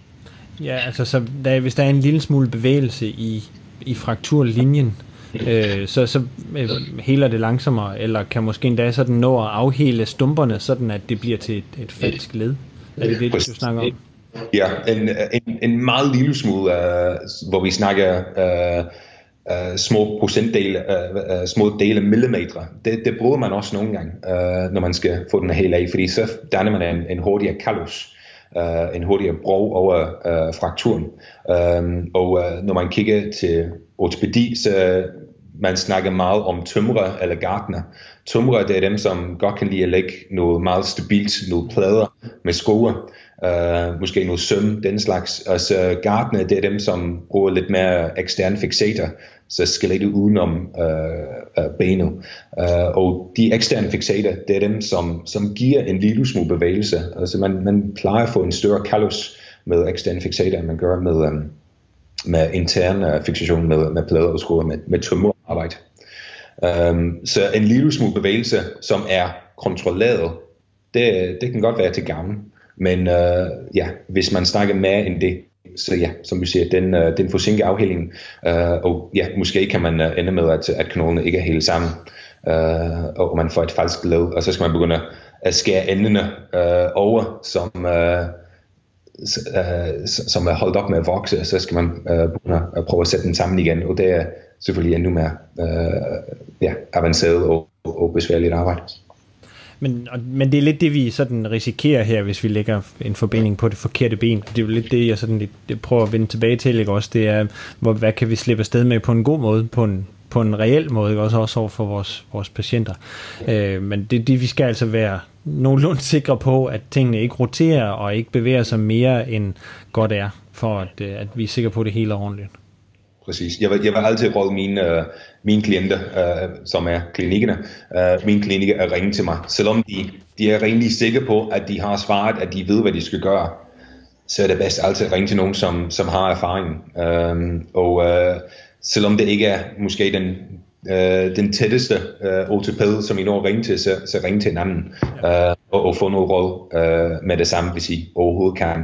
Ja, altså så der, hvis der er en lille smule bevægelse i, i frakturlinjen, øh, så, så øh, heler det langsommere, eller kan måske endda sådan nå at afhele stumperne, sådan at det bliver til et, et falsk led. Er det det, du snakker om? Ja, en, en, en meget lille smule, uh, hvor vi snakker uh, uh, små procentdele, uh, uh, små dele millimeter. Det, det bruger man også nogle gange, uh, når man skal få den helt af, fordi så danner man en, en hurtigere kalus. Uh, en hurtigere bro over uh, frakturen. Um, og uh, når man kigger til ortopedi, så man snakker meget om tømrer eller gartner. Tømrer, det er dem, som godt kan lide at lægge noget meget stabilt, nogle plader med skoer øh, måske noget søm, den slags. Og så gardene, det er dem, som bruger lidt mere ekstern fixator, så skelettet udenom øh, øh, benet. Øh, og de eksterne fixater, det er dem, som, som giver en lille smule bevægelse. Altså man, man plejer at få en større kalus med eksterne fixater, end man gør med, øh, med intern uh, øh, fixation med, med plader og skruer med, med arbejde. Um, så en lille smule bevægelse, som er kontrolleret, det, det kan godt være til gavn. Men uh, ja, hvis man snakker mere end det, så ja, som du siger, den, uh, den forsinker afhældningen, uh, øh, og ja, måske kan man uh, ende med, at, at kanalerne ikke er helt sammen, uh, og man får et falsk led, og så skal man begynde at skære endene uh, over, som, uh, uh, som er holdt op med at vokse, og så skal man uh, begynde at prøve at sætte den sammen igen, og det er selvfølgelig endnu mere øh, ja, avanceret og, og besværligt arbejde. Men, men det er lidt det, vi sådan risikerer her, hvis vi lægger en forbinding på det forkerte ben. Det er jo lidt det, jeg sådan lidt, det prøver at vende tilbage til, ikke også? Det er, hvor, hvad kan vi slippe afsted med på en god måde, på en, på en reel måde, ikke? også, også over for vores, vores patienter. Øh, men det, det, vi skal altså være nogenlunde sikre på, at tingene ikke roterer og ikke bevæger sig mere end godt er, for at, øh, at vi er sikre på, at det hele er ordentligt. Præcis. Jeg vil, jeg vil altid råde mine, uh, mine klienter, uh, som er klinikkerne, uh, mine klinikker at ringe til mig. Selvom de, de er rigtig sikre på, at de har svaret, at de ved, hvad de skal gøre, så er det bedst altid at ringe til nogen, som, som har erfaring. Uh, og uh, selvom det ikke er måske den, uh, den tætteste uh, ortoped, som I når at ringe til, så, så ring til en anden uh, og, og få noget råd uh, med det samme, hvis I overhovedet kan.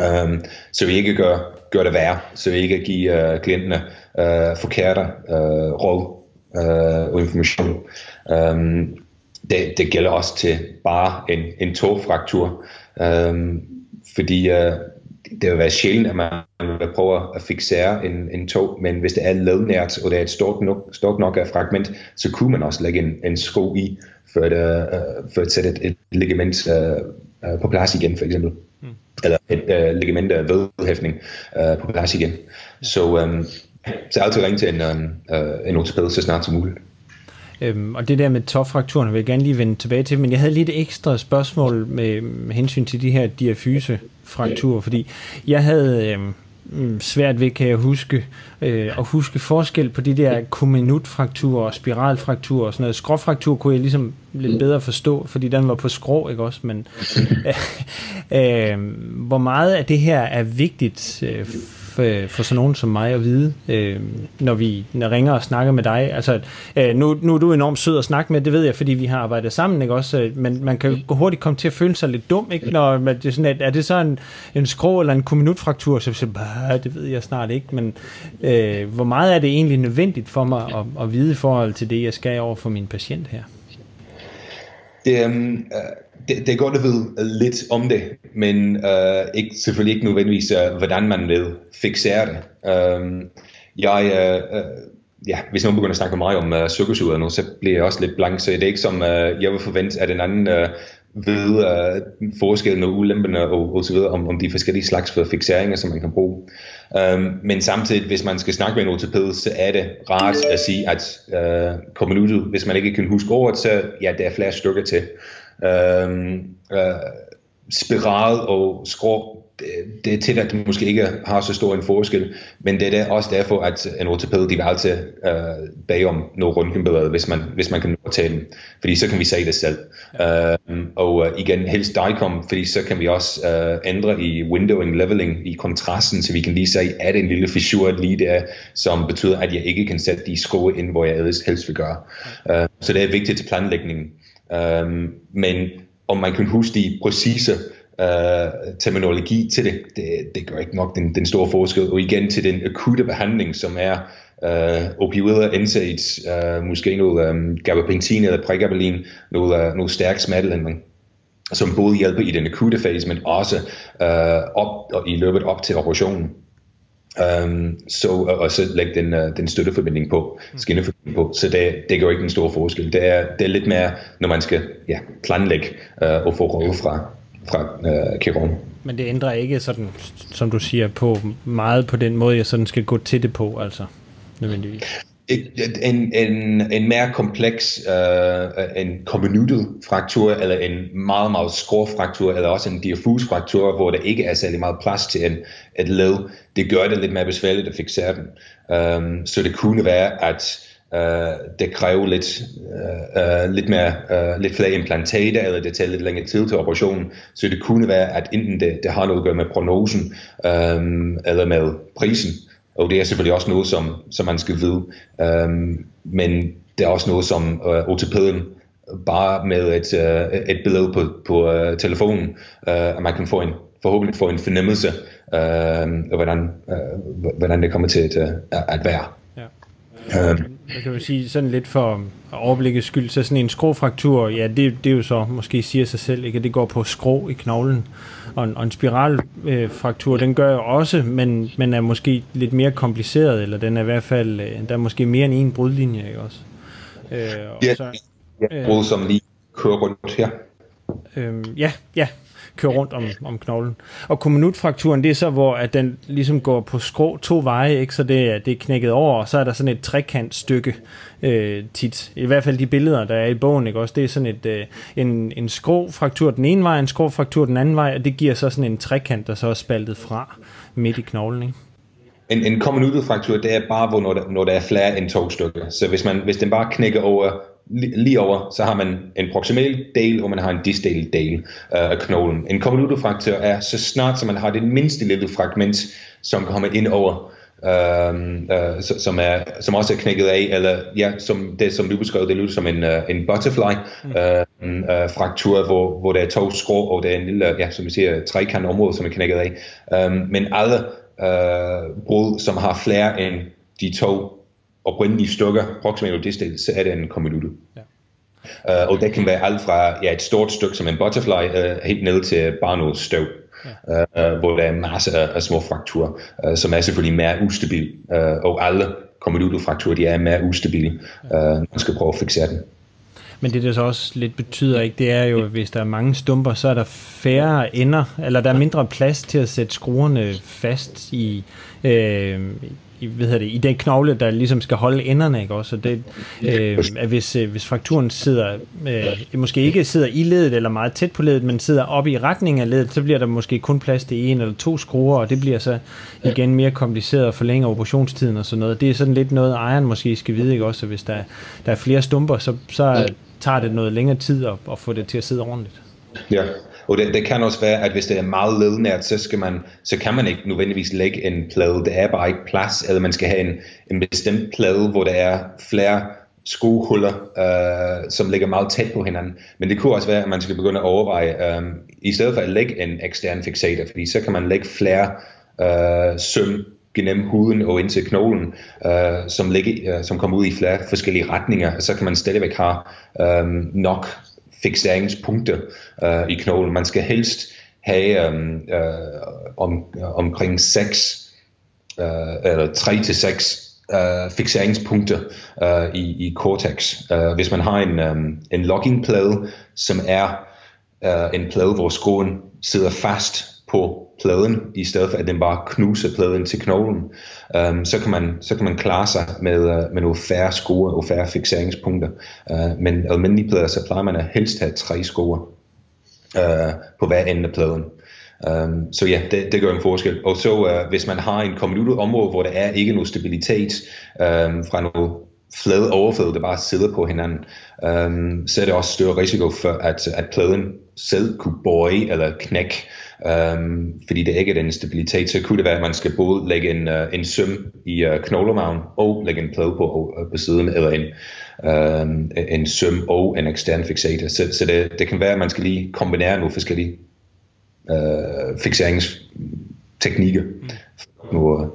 Um, så vi ikke gør, gør det værre, så vi ikke giver uh, klienterne uh, forkerte uh, råd uh, og information. Um, det, det gælder også til bare en, en togfraktur, um, fordi uh, det vil være sjældent, at man vil prøve at fixere en, en tog, men hvis det er lednært, og det er et stort nok, stort nok af fragment, så kunne man også lægge en, en sko i, for at, uh, for at sætte et, et ligament uh, uh, på plads igen, for eksempel eller et øh, ligament af vedhæftning øh, på plads igen. Så, øh, så altid ringe til en, øh, en ortoped så snart som muligt. Øhm, og det der med tofrakturen vil jeg gerne lige vende tilbage til, men jeg havde lige et ekstra spørgsmål med, med hensyn til de her diafysefrakturer, fordi jeg havde øhm, Mm, svært ved, kan jeg huske, øh, at huske forskel på de der kominutfrakturer og spiralfrakturer og sådan noget. Skråfraktur kunne jeg ligesom lidt bedre forstå, fordi den var på skrå, ikke også? Men øh, øh, hvor meget af det her er vigtigt øh, for, for sådan nogen som mig at vide, øh, når vi når ringer og snakker med dig. Altså, øh, nu, nu er du enormt sød at snakke med, det ved jeg, fordi vi har arbejdet sammen, ikke også? Men man kan jo hurtigt komme til at føle sig lidt dum, ikke? Når man, det er, sådan, at, er det så en, en skrå eller en kommunutfraktur, så siger det ved jeg snart ikke, men øh, hvor meget er det egentlig nødvendigt for mig at, at vide i forhold til det, jeg skal over for min patient her? Det, um, det, det er godt at vide lidt om det, men uh, ikke, selvfølgelig ikke nødvendigvis, uh, hvordan man vil fixere det. Um, jeg, uh, uh, ja, hvis nogen begynder at snakke med mig om uh, cirkusuret nu, så bliver jeg også lidt blank, så det er ikke som, uh, jeg vil forvente, at en anden uh, ved uh, forskellen og ulemperne og, og så videre om, om de forskellige slags for fixeringer, som man kan bruge. Um, men samtidig, hvis man skal snakke med en ortoped, så er det rart at sige, at uh, kommer ud, hvis man ikke kan huske ordet, så ja, der er flere stykker til. Um, uh, spiral og skrå det, det er til, at det måske ikke har så stor en forskel, men det er også derfor, at en ortoped, de vil altid uh, bag om nogle røntgenbilleder, hvis man, hvis man kan tage dem, fordi så kan vi se det selv. Uh, og uh, igen, helst DICOM, fordi så kan vi også uh, ændre i windowing, leveling, i kontrasten, så vi kan lige se, er det en lille fissur lige der, som betyder, at jeg ikke kan sætte de skruer ind, hvor jeg helst vil gøre. Uh, så det er vigtigt til planlægningen. Øhm, men om man kan huske de præcise øh, terminologi til det, det, det gør ikke nok den, den store forskel. Og igen til den akutte behandling, som er øh, opioider, NSAIDs, øh, måske noget øh, gabapentin eller pregabalin, noget, øh, noget stærk smertelindring som både hjælper i den akutte fase, men også øh, op, og i løbet op til operationen. Um, så, og så lægge den, uh, den støtteforbinding på, skinneforbinding på, så det, det gør ikke en stor forskel. Det er, det er lidt mere, når man skal ja, planlægge uh, og få råd fra, fra øh, kirurgen. Men det ændrer ikke sådan, som du siger, på meget på den måde, jeg sådan skal gå til det på, altså nødvendigvis. En, en, en mere kompleks, uh, en convoluted fraktur, eller en meget, meget skrå fraktur, eller også en diffus fraktur, hvor der ikke er særlig meget plads til en, et led, det gør det lidt mere besværligt at fixere dem. Um, så det kunne være, at Uh, det kræver lidt, uh, uh, lidt, mere, uh, lidt flere implantater, eller det tager lidt længere tid til operationen, så det kunne være, at enten det, det har noget at gøre med prognosen, um, eller med prisen, og det er selvfølgelig også noget, som, som man skal vide, um, men det er også noget, som uh, ortopæden bare med et, uh, et billede på, på uh, telefonen, uh, at man kan få en, forhåbentlig få en fornemmelse af, hvordan, uh, hvordan det kommer til at, at være. Ja. Um, jeg kan jo sige sådan lidt for overblikket skyld, så sådan en skråfraktur, ja, det, det er jo så måske siger sig selv, ikke, at det går på skrå i knoglen. Og en, og en spiralfraktur, øh, den gør jo også, men, men er måske lidt mere kompliceret, eller den er i hvert fald, øh, der er måske mere end en brudlinje, ikke også? Øh, og ja, så, ja, brud, som lige kører rundt her. Øh, ja, ja, kører rundt om, om knoglen. Og kommunutfrakturen, det er så, hvor at den ligesom går på skrå to veje, ikke? så det er, det er knækket over, og så er der sådan et trekantstykke øh, tit. I hvert fald de billeder, der er i bogen, ikke? Også, det er sådan et, øh, en, en skråfraktur den ene vej, en skråfraktur den anden vej, og det giver så sådan en trekant, der så er spaltet fra midt i knoglen. Ikke? En, en fraktur, det er bare, hvor når der, når der er flere end to stykker. Så hvis, man, hvis den bare knækker over lige over, så har man en proximal del, og man har en distal del uh, af knoglen. En konvolutofraktur er så snart, som man har det mindste lille fragment, som kommer ind over, uh, uh, som, er, som også er knækket af, eller ja, som det som du beskrev, det lyder som en, uh, en butterfly mm. uh, uh, fraktur, hvor, hvor der er to skrå, og der er en lille, ja, som vi siger, trekant område, som er knækket af. Um, men alle uh, brud, som har flere end de to oprindelige stykker, proximal distal, så er det en konvolutte. Ja. Uh, og det kan være alt fra ja, et stort stykke som en butterfly, uh, helt ned til bare noget støv. Ja. Uh, hvor der er masser af, af små frakturer, uh, som er selvfølgelig mere ustabil. Uh, og alle konvolutefrakturer, de er mere ustabile. Uh, man skal prøve at fixere dem. Men det, der så også lidt betyder, ikke, det er jo, at hvis der er mange stumper, så er der færre ender, eller der er mindre plads til at sætte skruerne fast i, øh, i, hvad det, i den knogle, der ligesom skal holde enderne, ikke også? Så det, øh, at hvis, øh, hvis frakturen sidder, øh, måske ikke sidder i ledet eller meget tæt på ledet, men sidder op i retning af ledet, så bliver der måske kun plads til en eller to skruer, og det bliver så igen mere kompliceret at forlænge operationstiden og sådan noget. Det er sådan lidt noget, ejeren måske skal vide, ikke også? Så hvis der, der er flere stumper, så, så tager det noget længere tid at, at få det til at sidde ordentligt. Ja, og det, det kan også være, at hvis det er meget lednært, så, skal man, så kan man ikke nødvendigvis lægge en plade. Det er bare ikke plads, eller man skal have en, en bestemt plade, hvor der er flere skohuller, øh, som ligger meget tæt på hinanden. Men det kunne også være, at man skal begynde at overveje, øh, i stedet for at lægge en ekstern fixator, fordi så kan man lægge flere øh, søm gennem huden og ind til knoglen, øh, som, ligger, øh, som kommer ud i flere forskellige retninger, så kan man stadigvæk have øh, nok fixeringspunkter øh, i knoglen. Man skal helst have øh, øh, om, øh, omkring 6 øh, eller 3 til 6 øh, fixeringspunkter øh, i, i cortex. Øh, hvis man har en, øh, en loggingplade, som er øh, en plade, hvor skoen sidder fast på pladen, i stedet for at den bare knuser pladen til knoglen, um, så, kan man, så kan man klare sig med, uh, med nogle færre score og færre fixeringspunkter. Uh, men almindelige plader, så plejer man at helst have tre score uh, på hver ende af pladen. Um, så ja, det, det gør en forskel. Og så uh, hvis man har en konvolutet område, hvor der er ikke noget stabilitet um, fra noget flade overflade, der bare sidder på hinanden, um, så er det også større risiko for, at, at pladen selv kunne bøje eller knække Um, fordi det ikke er den stabilitet, så kunne det være, at man skal både lægge en, uh, en søm i uh, knoglemagen og lægge en plade på, uh, på siden, eller en, uh, en søm og en ekstern fixator. Så, så det, det kan være, at man skal lige kombinere nogle forskellige uh, fixeringsteknikker for at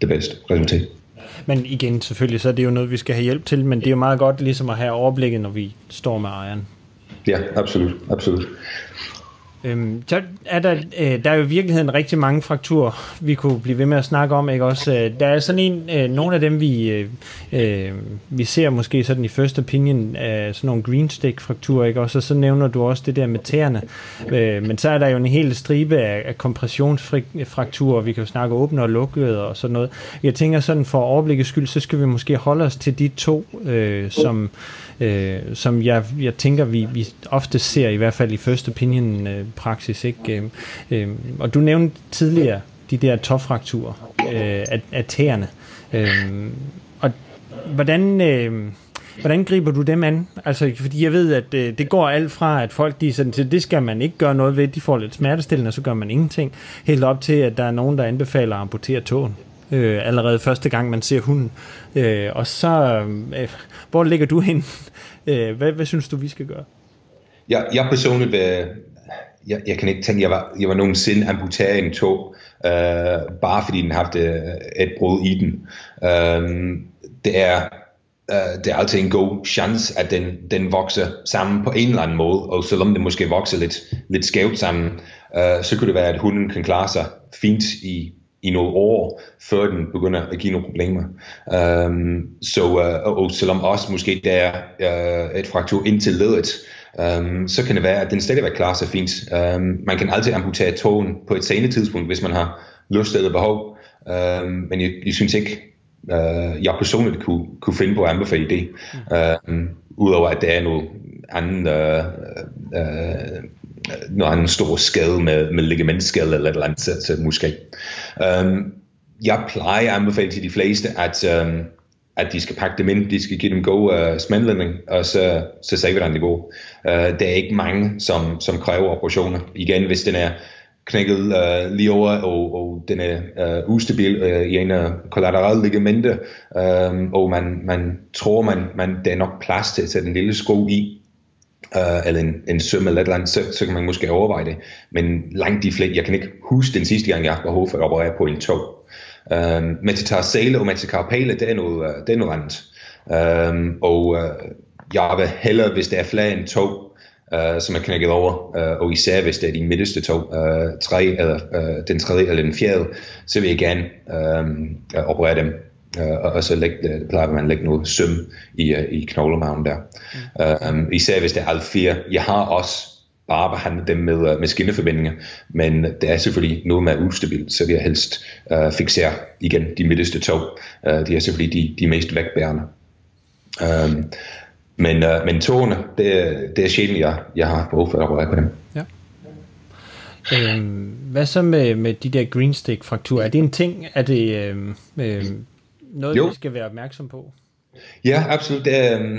det bedste resultat. Men igen, selvfølgelig, så er det jo noget, vi skal have hjælp til, men det er jo meget godt ligesom at have overblikket, når vi står med ejeren. Ja, absolut, absolut. Øhm, så er der, øh, der er jo i virkeligheden rigtig mange frakturer, vi kunne blive ved med at snakke om, ikke også? Øh, der er sådan en, øh, nogle af dem, vi, øh, øh vi ser måske sådan i first opinion, øh, sådan nogle green stick frakturer, ikke også? Og så nævner du også det der med tæerne. Øh, men så er der jo en hel stribe af, af kompressionsfrakturer, vi kan jo snakke åbne og lukkede og sådan noget. Jeg tænker sådan, for overblikets skyld, så skal vi måske holde os til de to, øh, som øh, som jeg, jeg tænker, vi, vi ofte ser, i hvert fald i first opinion øh, praksis. Ikke? Øh, og du nævnte tidligere de der topfrakturer øh, af, af tæerne. Øh, og hvordan, øh, hvordan griber du dem an? Altså, fordi jeg ved, at øh, det går alt fra, at folk de sådan til, det skal man ikke gøre noget ved, de får lidt smertestillende, og så gør man ingenting, helt op til, at der er nogen, der anbefaler at amputere tåen. Øh, allerede første gang, man ser hunden. Øh, og så, øh, hvor ligger du hen? Øh, hvad, hvad synes du, vi skal gøre? Jeg, jeg personligt vil, jeg, jeg kan ikke tænke, jeg var, jeg var nogensinde amputeret en tog, øh, bare fordi den havde øh, et brud i den. Øh, det er øh, det er altid en god chance, at den, den vokser sammen på en eller anden måde, og selvom det måske vokser lidt, lidt skævt sammen, øh, så kunne det være, at hunden kan klare sig fint i, i nogle år, før den begynder at give nogle problemer. Um, så, uh, og selvom også måske der er uh, et fraktur ind til ledet, um, så kan det være, at den stadigvæk klarer sig fint. Um, man kan altid amputere tågen på et senere tidspunkt, hvis man har lyst eller behov. Um, men jeg, jeg synes ikke, uh, jeg personligt kunne, kunne finde på at anbefale det. Mm. Uh, Udover at der er noget andet, uh, øh, uh, øh, noget anden stor skade med, med ligamentskade eller et eller andet, så, så måske. Um, jeg plejer at anbefale til de fleste, at, um, at de skal pakke dem ind, de skal give dem god uh, smændlænding, og så, så ser vi der niveau. Uh, der er ikke mange, som, som kræver operationer. Igen, hvis den er knækket uh, lige over, og, og den er uh, ustabil uh, i en af kollaterale ligamenter, um, og man, man tror, man, man, der er nok plads til at sætte en lille sko i, uh, eller en, en søm eller et eller andet, så, så kan man måske overveje det. Men langt de fleste, jeg kan ikke huske den sidste gang, jeg har behov for at operere på en tog. Um, metatarsale og metacarpale, det er noget, uh, det er noget andet. Um, og uh, jeg vil hellere, hvis det er flere end to, uh, som er knækket over, uh, og især hvis det er de midterste to, uh, tre, eller uh, den tredje eller den fjerde, så vil jeg gerne um, uh, operere dem. Uh, og så lægge, det plejer man at lægge noget søm i, uh, i knoglemagen der. Mm. Um, især hvis det er alle fire. Jeg har også bare behandlet dem med, uh, med skinneforbindinger, men det er selvfølgelig noget med ustabilt, så vi har helst uh, fixere igen de midterste to. Uh, de er selvfølgelig de, de mest vægtbærende. Um, men, uh, men tårne, det, det er sjældent, jeg, jeg har behov for at røre på dem. Ja. Øhm, hvad så med, med de der green stick frakturer? Er det en ting? Er det øhm, øhm, noget, jo. vi skal være opmærksom på? Ja, absolut. Det er,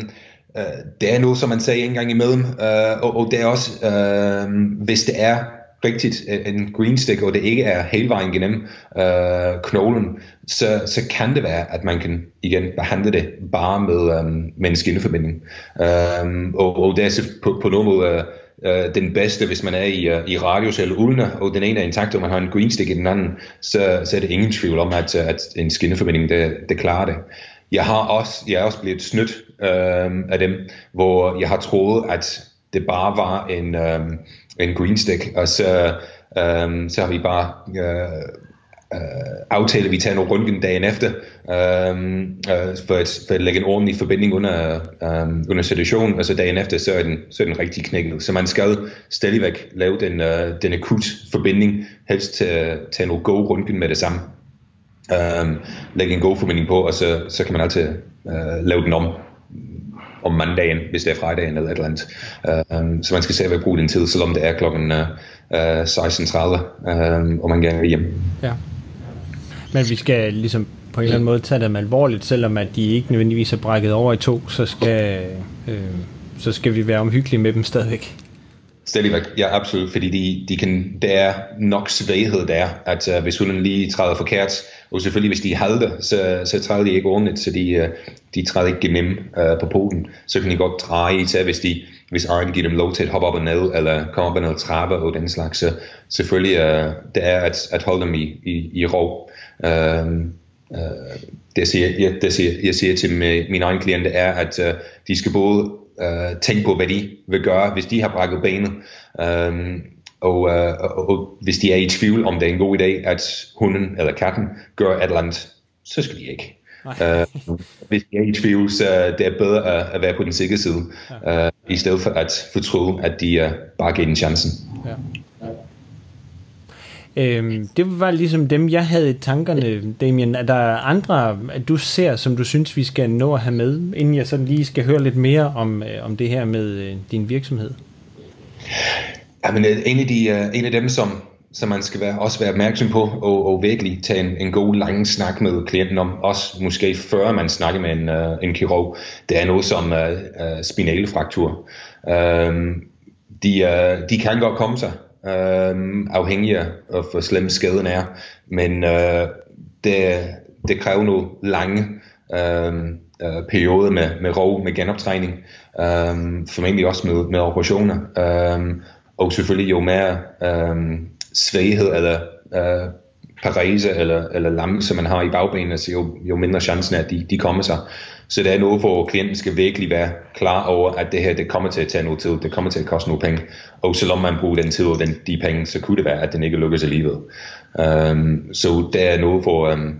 øh, det er noget, som man siger en gang imellem. Øh, og, og det er også, øh, hvis det er rigtigt øh, en green stick, og det ikke er hele vejen gennem øh, knoglen, så, så kan det være, at man kan igen behandle det bare med, øh, med en skinneforbinding. Øh, og, og det er på, på nogen måde øh, øh, den bedste, hvis man er i, øh, i radius eller ulna, og den ene er intakt, og man har en green stick i den anden, så, så er det ingen tvivl om, at, at en skinneforbinding, det, det klarer det. Jeg har også, jeg er også blevet snydt øh, af dem, hvor jeg har troet, at det bare var en, øh, en green stick, og så, øh, så har vi bare øh, uh, aftalt, at vi tager nogle røntgen dagen efter, øhm, øh, uh, for, at, for at lægge en ordentlig forbinding under, øh, under situationen, og så dagen efter, så er den, så er den rigtig knækket. Så man skal stadigvæk lave den, øh, den akut forbinding, helst til, tage nogle gode røntgen med det samme. Um, lægge en god forbinding på, og så, så kan man altid uh, lave den om om mandagen, hvis det er fredagen eller et eller andet. Uh, så man skal selv bruge den tid, selvom det er klokken uh, 16.30, uh, og man gerne vil hjem. Ja. Men vi skal ligesom på en eller anden måde tage dem alvorligt, selvom at de ikke nødvendigvis er brækket over i to, så skal, øh, så skal vi være omhyggelige med dem stadigvæk. Stadigvæk, ja absolut, fordi de, de kan, der er nok svaghed der, at uh, hvis hunden lige træder forkert, og selvfølgelig hvis de halter, så, så træder de ikke ordentligt, så de, øh, de træder ikke gennem uh, på poten, så kan de godt dreje til, hvis de hvis ejeren giver dem lov til at hoppe op og ned, eller komme op og ned trapper og den slags, så selvfølgelig uh, det er at, at holde dem i, i, i ro. Uh, uh, det, siger, jeg, det siger, jeg siger til mine egne klienter er, at uh, de skal både uh, tænke på, hvad de vil gøre, hvis de har brækket benet. Um, og, uh, og, og hvis de er i tvivl om det er en god idé, at hunden eller katten gør et eller andet, så skal de ikke. uh, hvis de er i tvivl, så det er bedre at, at være på den sikre side, uh, i stedet for at fortryde, at de uh, bare giver den chancen. Ja. Øhm, det var ligesom dem, jeg havde i tankerne, Damien. Er der andre, at du ser, som du synes, vi skal nå at have med, inden jeg sådan lige skal høre lidt mere om, øh, om det her med øh, din virksomhed? Ja, men øh, en af, de, øh, en af dem, som, som man skal være, også være opmærksom på, og, og virkelig tage en, en god lang snak med klienten om, også måske før man snakker med en, uh, en kirurg. Det er noget som uh, uh, spinalfraktur. Uh, de, uh, de kan godt komme sig, uh, afhængig af hvor slem skaden er, men uh, det, det kræver nogle lange uh, uh, perioder med, med ro, med genoptræning, uh, formentlig også med, med operationer. Uh, og selvfølgelig jo mere um, svaghed eller uh, parese eller, eller lammelse man har i bagbenene, så jo, jo mindre chancen er, at de, de kommer sig. Så det er noget, hvor klienten skal virkelig være klar over, at det her det kommer til at tage noget tid, det kommer til at koste nogle penge. Og selvom man bruger den tid og den, de penge, så kunne det være, at den ikke lykkes alligevel. Um, så det er noget, hvor um,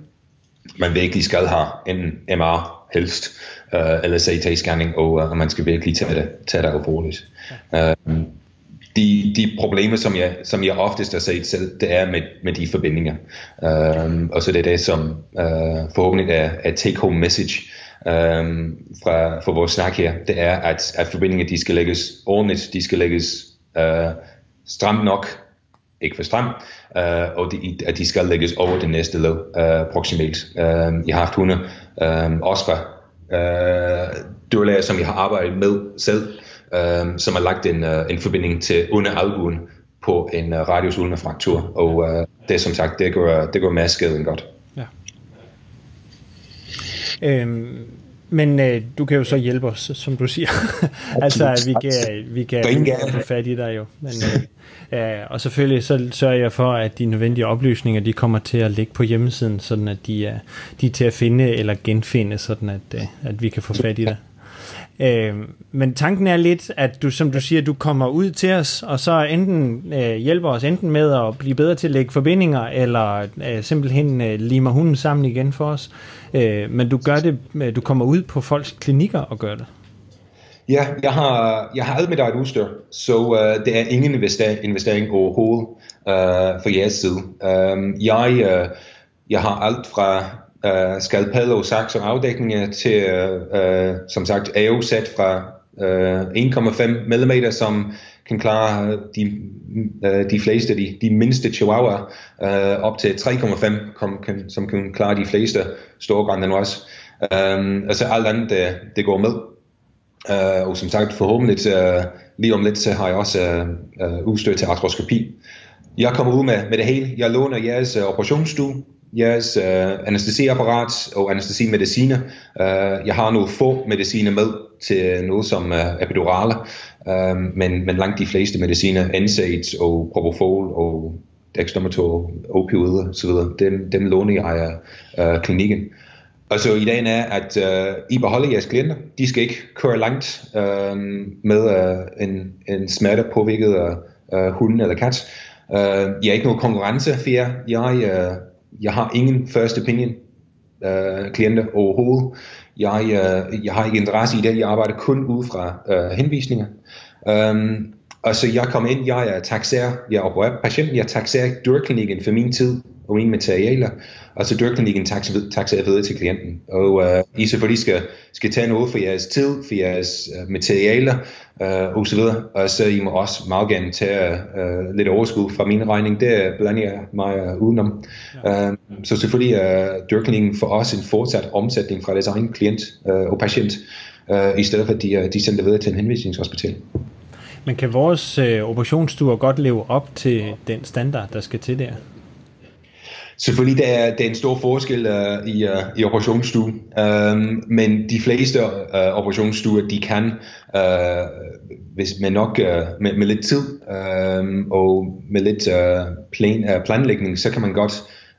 man virkelig skal have en MR helst, uh, eller CT-scanning, og, uh, og man skal virkelig tage det, tage det alvorligt. Um, de, de problemer, som jeg, som jeg oftest har set selv, det er med, med de forbindinger. Um, og så det er det, som uh, forhåbentlig er, er take-home message um, fra, fra vores snak her. Det er, at, at forbindinger de skal lægges ordentligt, de skal lægges uh, stramt nok, ikke for stramt, uh, og de, at de skal lægges over det næste led uh, proximalt. Uh, jeg har haft hunde, uh, også fra uh, dyrlæger, som jeg har arbejdet med selv, øh, som har lagt en, øh, en forbinding til under albuen på en uh, radius uden fraktur, og uh, det som sagt, det går, det går mere skade end godt. Ja. Øhm, men øh, du kan jo så hjælpe os, som du siger. altså, vi kan, vi kan få fat i dig jo. Men, øh, ja, og selvfølgelig så sørger jeg for, at de nødvendige oplysninger, de kommer til at ligge på hjemmesiden, sådan at de er, de er til at finde eller genfinde, sådan at, at vi kan få fat i dig. Øh, men tanken er lidt, at du, som du siger, du kommer ud til os, og så enten øh, hjælper os enten med at blive bedre til at lægge forbindinger, eller øh, simpelthen øh, limer hunden sammen igen for os. Øh, men du gør det, øh, du kommer ud på folks klinikker og gør det. Ja, jeg har, jeg har alt mit eget udstyr, så uh, det er ingen investering, investering overhovedet øh, uh, for jeres side. Um, jeg, uh, jeg har alt fra Øh, uh, skalpel og saks og afdækninger øh, til, uh, som sagt, AO-sæt fra uh, 1,5 mm, som kan klare de, uh, de fleste, de, de mindste chihuahua, uh, op til 3,5, som kan klare de fleste store grænne også. Um, altså alt andet, det, det går med. Uh, og som sagt, forhåbentlig uh, lige om lidt, så har jeg også uh, udstyr til artroskopi. Jeg kommer ud med, med det hele. Jeg låner jeres uh, operationsstue, jeres øh, anestesiapparat og anestesimediciner. Øh, jeg har nogle få mediciner med til noget som øh, epidurale, øh, men, men langt de fleste mediciner, NSAIDs og Propofol og dextromatol, opioider osv., dem, dem låner jeg af øh, klinikken. Og så ideen er, at øh, I beholder jeres klienter. De skal ikke køre langt øh, med øh, en, en smerte påvirket af øh, hunden eller kat. Øh, jeg er ikke nogen konkurrence for jer. Jeg, øh, jeg har ingen first opinion øh, klienter overhovedet. Jeg, øh, jeg har ikke interesse i det. Jeg arbejder kun ud fra øh, henvisninger. Um, og så jeg kommer ind, jeg er taxer, jeg er patienten, jeg taxerer dyrklinikken for min tid og mine materialer, og så dørklinikken taxerer videre til klienten. Og uh, I selvfølgelig skal, skal tage noget for jeres tid, for jeres uh, materialer, og så videre. Og så I må også meget gerne tage uh, lidt overskud fra min regning, det blander jeg mig uh, udenom. Ja. Uh, så selvfølgelig er uh, dørklinikken for os en fortsat omsætning fra deres egen klient uh, og patient, uh, i stedet for at de, uh, de sender videre til en henvisningshospital. Men kan vores øh, operationsstuer godt leve op til den standard, der skal til der? Selvfølgelig der er, der er en stor forskel uh, i, uh, i operationsstue, um, men de fleste uh, operationsstuer, de kan, uh, hvis man nok uh, med, med lidt tid um, og med lidt uh, plan, uh, planlægning, så kan man godt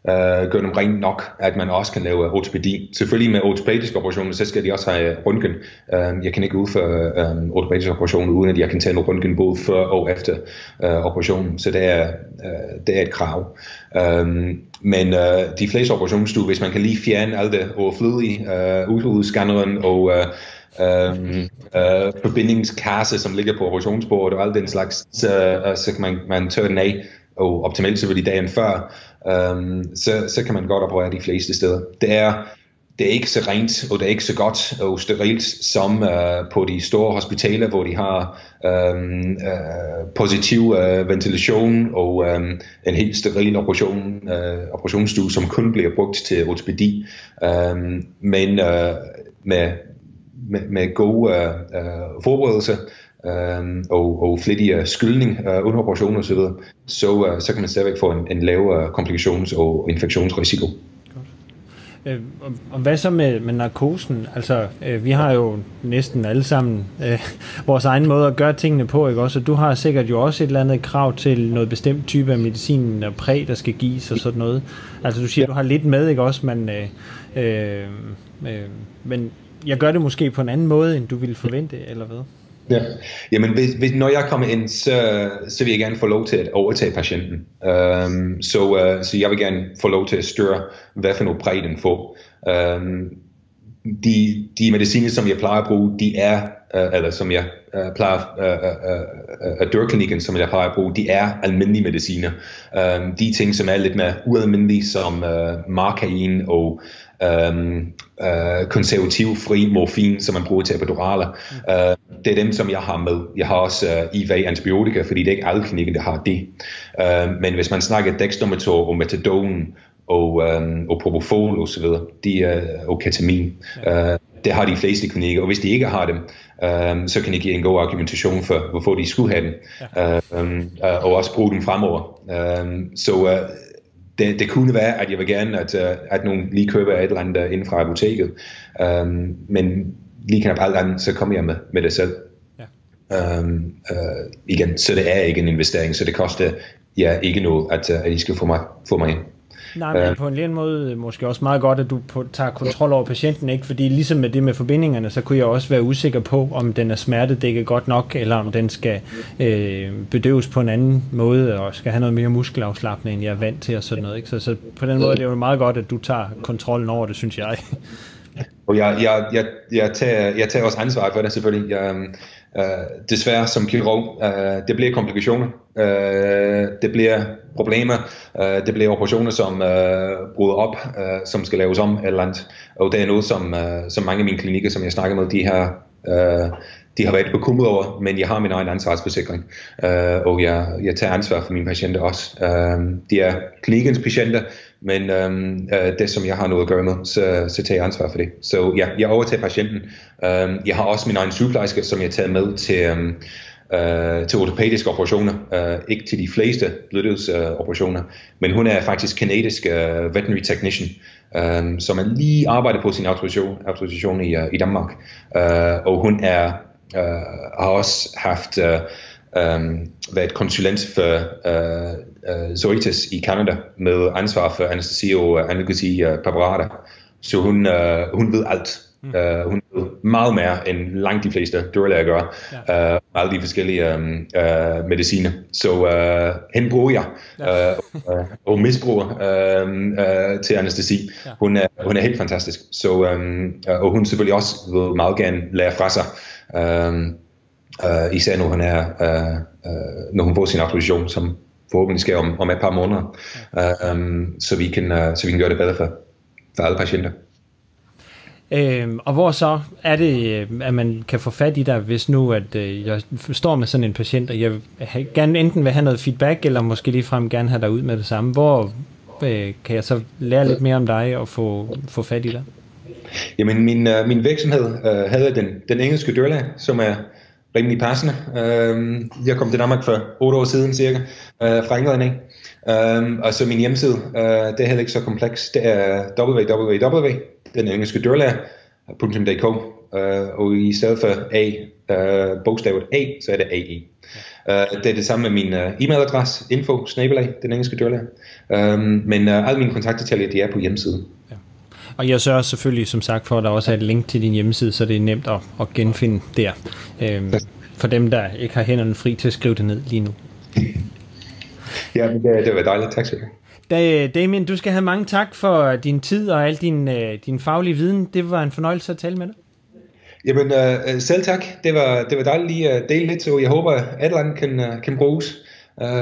uh, gøre dem rent nok, at man også kan lave ortopædi. Selvfølgelig med ortopædiske operationer, så skal de også have røntgen. Uh, jeg kan ikke udføre uh, ortopædiske operationer, uden at jeg kan tage en røntgen både før og efter uh, operationen. Så det er, uh, det er et krav. Um, men uh, de fleste operationsstuer, hvis man kan lige fjerne alt det overflødige, øh, uh, udskanneren og øh, øhm, uh, um, uh, forbindingskasse, som ligger på operationsbordet og alt den slags, så, uh, så kan man, man tørre den af, og optimalt selvfølgelig dagen før, um, så, så kan man godt operere de fleste steder. Det er det er ikke så rent, og det er ikke så godt og sterilt som uh, på de store hospitaler, hvor de har um, uh, positiv uh, ventilation og um, en helt steril operation, uh, operationsstue, som kun bliver brugt til ortopedi. Um, øhm, men uh, med, med, med god uh, uh, forberedelse, um, og, og flittig skyldning uh, under operationen osv., så, så, uh, så kan man stadigvæk få en, en lavere komplikations- og infektionsrisiko. Øh, og, hvad så med, med narkosen? Altså, øh, vi har jo næsten alle sammen øh, vores egen måde at gøre tingene på, ikke også? Og du har sikkert jo også et eller andet krav til noget bestemt type af medicin og præ, der skal gives og sådan noget. Altså, du siger, ja. du har lidt med, ikke også? Men, øh, øh, øh, men jeg gør det måske på en anden måde, end du ville forvente, eller hvad? Ja. Jamen, hvis, hvis, når jeg kommer ind, så, så vil jeg gerne få lov til at overtage patienten. Um, så, uh, så jeg vil gerne få lov til at styre, hvad for noget præg den får. Um, de, de mediciner, som jeg plejer at bruge, de er, uh, eller som jeg uh, plejer uh, uh, uh, dørklinikken, som jeg plejer at bruge, de er almindelige mediciner. Um, de ting, som er lidt mere ualmindelige, som uh, markain og um, uh, konservativ fri morfin, som man bruger til epiduraler. Uh, det er dem, som jeg har med. Jeg har også uh, IV antibiotika, fordi det er ikke alle klinikker, der har det. Uh, men hvis man snakker dextrometor og metadon og, um, og propofol og så videre, de, uh, og ketamin, uh, det har de fleste klinikker, og hvis de ikke har dem, um, så kan de give en god argumentation for, hvorfor de skulle have dem, ja. um, uh, og også bruge dem fremover. Um, så uh, det, det kunne være, at jeg vil gerne, at, uh, at nogen lige køber et eller andet inden fra apoteket. Um, men lige knap alt andet, så kommer jeg med, med det selv. Ja. Um, uh, igen, så det er ikke en investering, så det koster ja, ikke noget, at, at I skal få mig, få mig ind. Nej, men øh. på en eller anden måde måske også meget godt, at du på, tager kontrol over patienten, ikke? Fordi ligesom med det med forbindingerne, så kunne jeg også være usikker på, om den er smertedækket godt nok, eller om den skal øh, bedøves på en anden måde, og skal have noget mere muskelafslappning, end jeg er vant til, og sådan noget, ikke? Så, så på den måde det er det jo meget godt, at du tager kontrollen over det, synes jeg. Og jeg, jeg, jeg, jeg, tager, jeg tager også ansvar for det selvfølgelig. Jeg, øh, desværre som kirurg, øh, det bliver komplikationer. Øh, det bliver problemer. Øh, det bliver operationer, som øh, bryder op, øh, som skal laves om eller andet. Og det er noget, som, øh, som mange af mine klinikker, som jeg snakker med, de har, øh, de har været bekymret over, men jeg har min egen ansvarsforsikring, øh, og jeg, jeg tager ansvar for mine patienter også. Øh, de er klinikkens patienter, men øh, øh, det som jeg har noget at gøre med, så, så tager jeg ansvar for det. Så ja, jeg overtager patienten. Øh, jeg har også min egen sygeplejerske, som jeg tager med til, Øh, øh, til ortopædiske operationer. Øh, ikke til de fleste blødhedsoperationer, øh, men hun er faktisk kanadisk øh, veterinary technician, øh, som er lige arbejder på sin autorisation, autorisation i, øh, i Danmark. Øh, og hun er øh, har også haft øh, øh um, været konsulent for uh, uh, Zoetis i Canada med ansvar for anestesi og analgesi uh, øh, præparater. Så hun, uh, hun ved alt. Uh, hun ved meget mere end langt de fleste dørlæger gør. Ja. Uh, alle de forskellige um, uh, mediciner. Så uh, hende bruger jeg ja. uh, og misbruger uh, uh, til anestesi. Ja. Hun, er, hun er helt fantastisk. Så, um, uh, og hun selvfølgelig også vil meget gerne lære fra sig. Um, Uh, især når, han er, uh, uh, når hun får sin autorisation, som forhåbentlig sker om, om et par måneder, uh, um, så, vi kan, uh, så vi kan gøre det bedre for, for alle patienter. Øhm, og hvor så er det, øh, at man kan få fat i dig, hvis nu at øh, jeg står med sådan en patient, og jeg gerne enten vil have noget feedback, eller måske ligefrem gerne have dig ud med det samme. Hvor øh, kan jeg så lære lidt mere om dig og få, få fat i dig? Jamen, min, øh, min virksomhed øh, havde den, den engelske dørlæge, som er rimelig passende. Øh, jeg kom til Danmark for otte år siden cirka, øh, fra England af. Øh, og så min hjemmeside, øh, det er heller ikke så kompleks. Det er www, den engelske dørlærer.dk, uh, og i stedet for A, uh, bogstavet A, så er det AE. Uh, det er det samme med min uh, e-mailadresse, info, snabelag, den engelske dørlærer. Um, men uh, alle mine kontaktdetaljer, de er på hjemmesiden. Ja. Og jeg sørger selvfølgelig, som sagt, for, at der også er et link til din hjemmeside, så det er nemt at, at genfinde der. Øhm, for dem, der ikke har hænderne fri til at skrive det ned lige nu. Ja, det, det var dejligt. Tak skal du have. Øh, Damien, du skal have mange tak for din tid og al din, øh, din faglige viden. Det var en fornøjelse at tale med dig. Jamen, uh, selv tak. Det var, det var dejligt lige at dele lidt, så jeg håber, at et eller andet kan, kan bruges.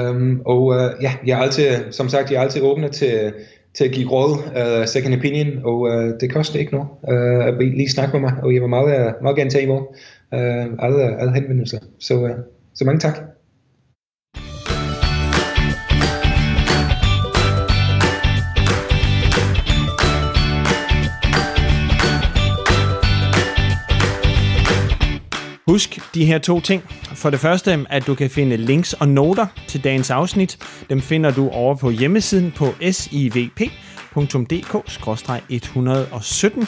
Um, og uh, ja, jeg er altid, som sagt, jeg er altid åbne til, til at give råd, uh, second opinion, og uh, det koster ikke noget uh, at lige snakke med mig, og jeg vil meget, meget gerne tage imod uh, alle, alle henvendelser. Så, uh, så mange tak. Husk de her to ting. For det første, at du kan finde links og noter til dagens afsnit. Dem finder du over på hjemmesiden på sivp.dk-117.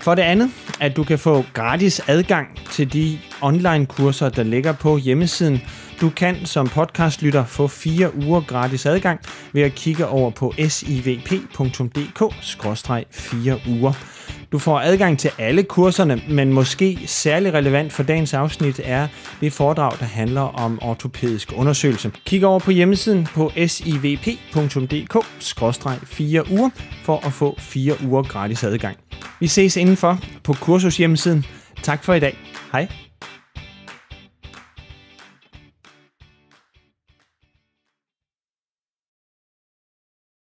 For det andet, at du kan få gratis adgang til de online kurser, der ligger på hjemmesiden. Du kan som podcastlytter få fire uger gratis adgang ved at kigge over på sivp.dk-4 uger. Du får adgang til alle kurserne, men måske særlig relevant for dagens afsnit er det foredrag, der handler om ortopædisk undersøgelse. Kig over på hjemmesiden på sivp.dk-4 uger for at få 4 uger gratis adgang. Vi ses indenfor på kursus hjemmesiden. Tak for i dag. Hej.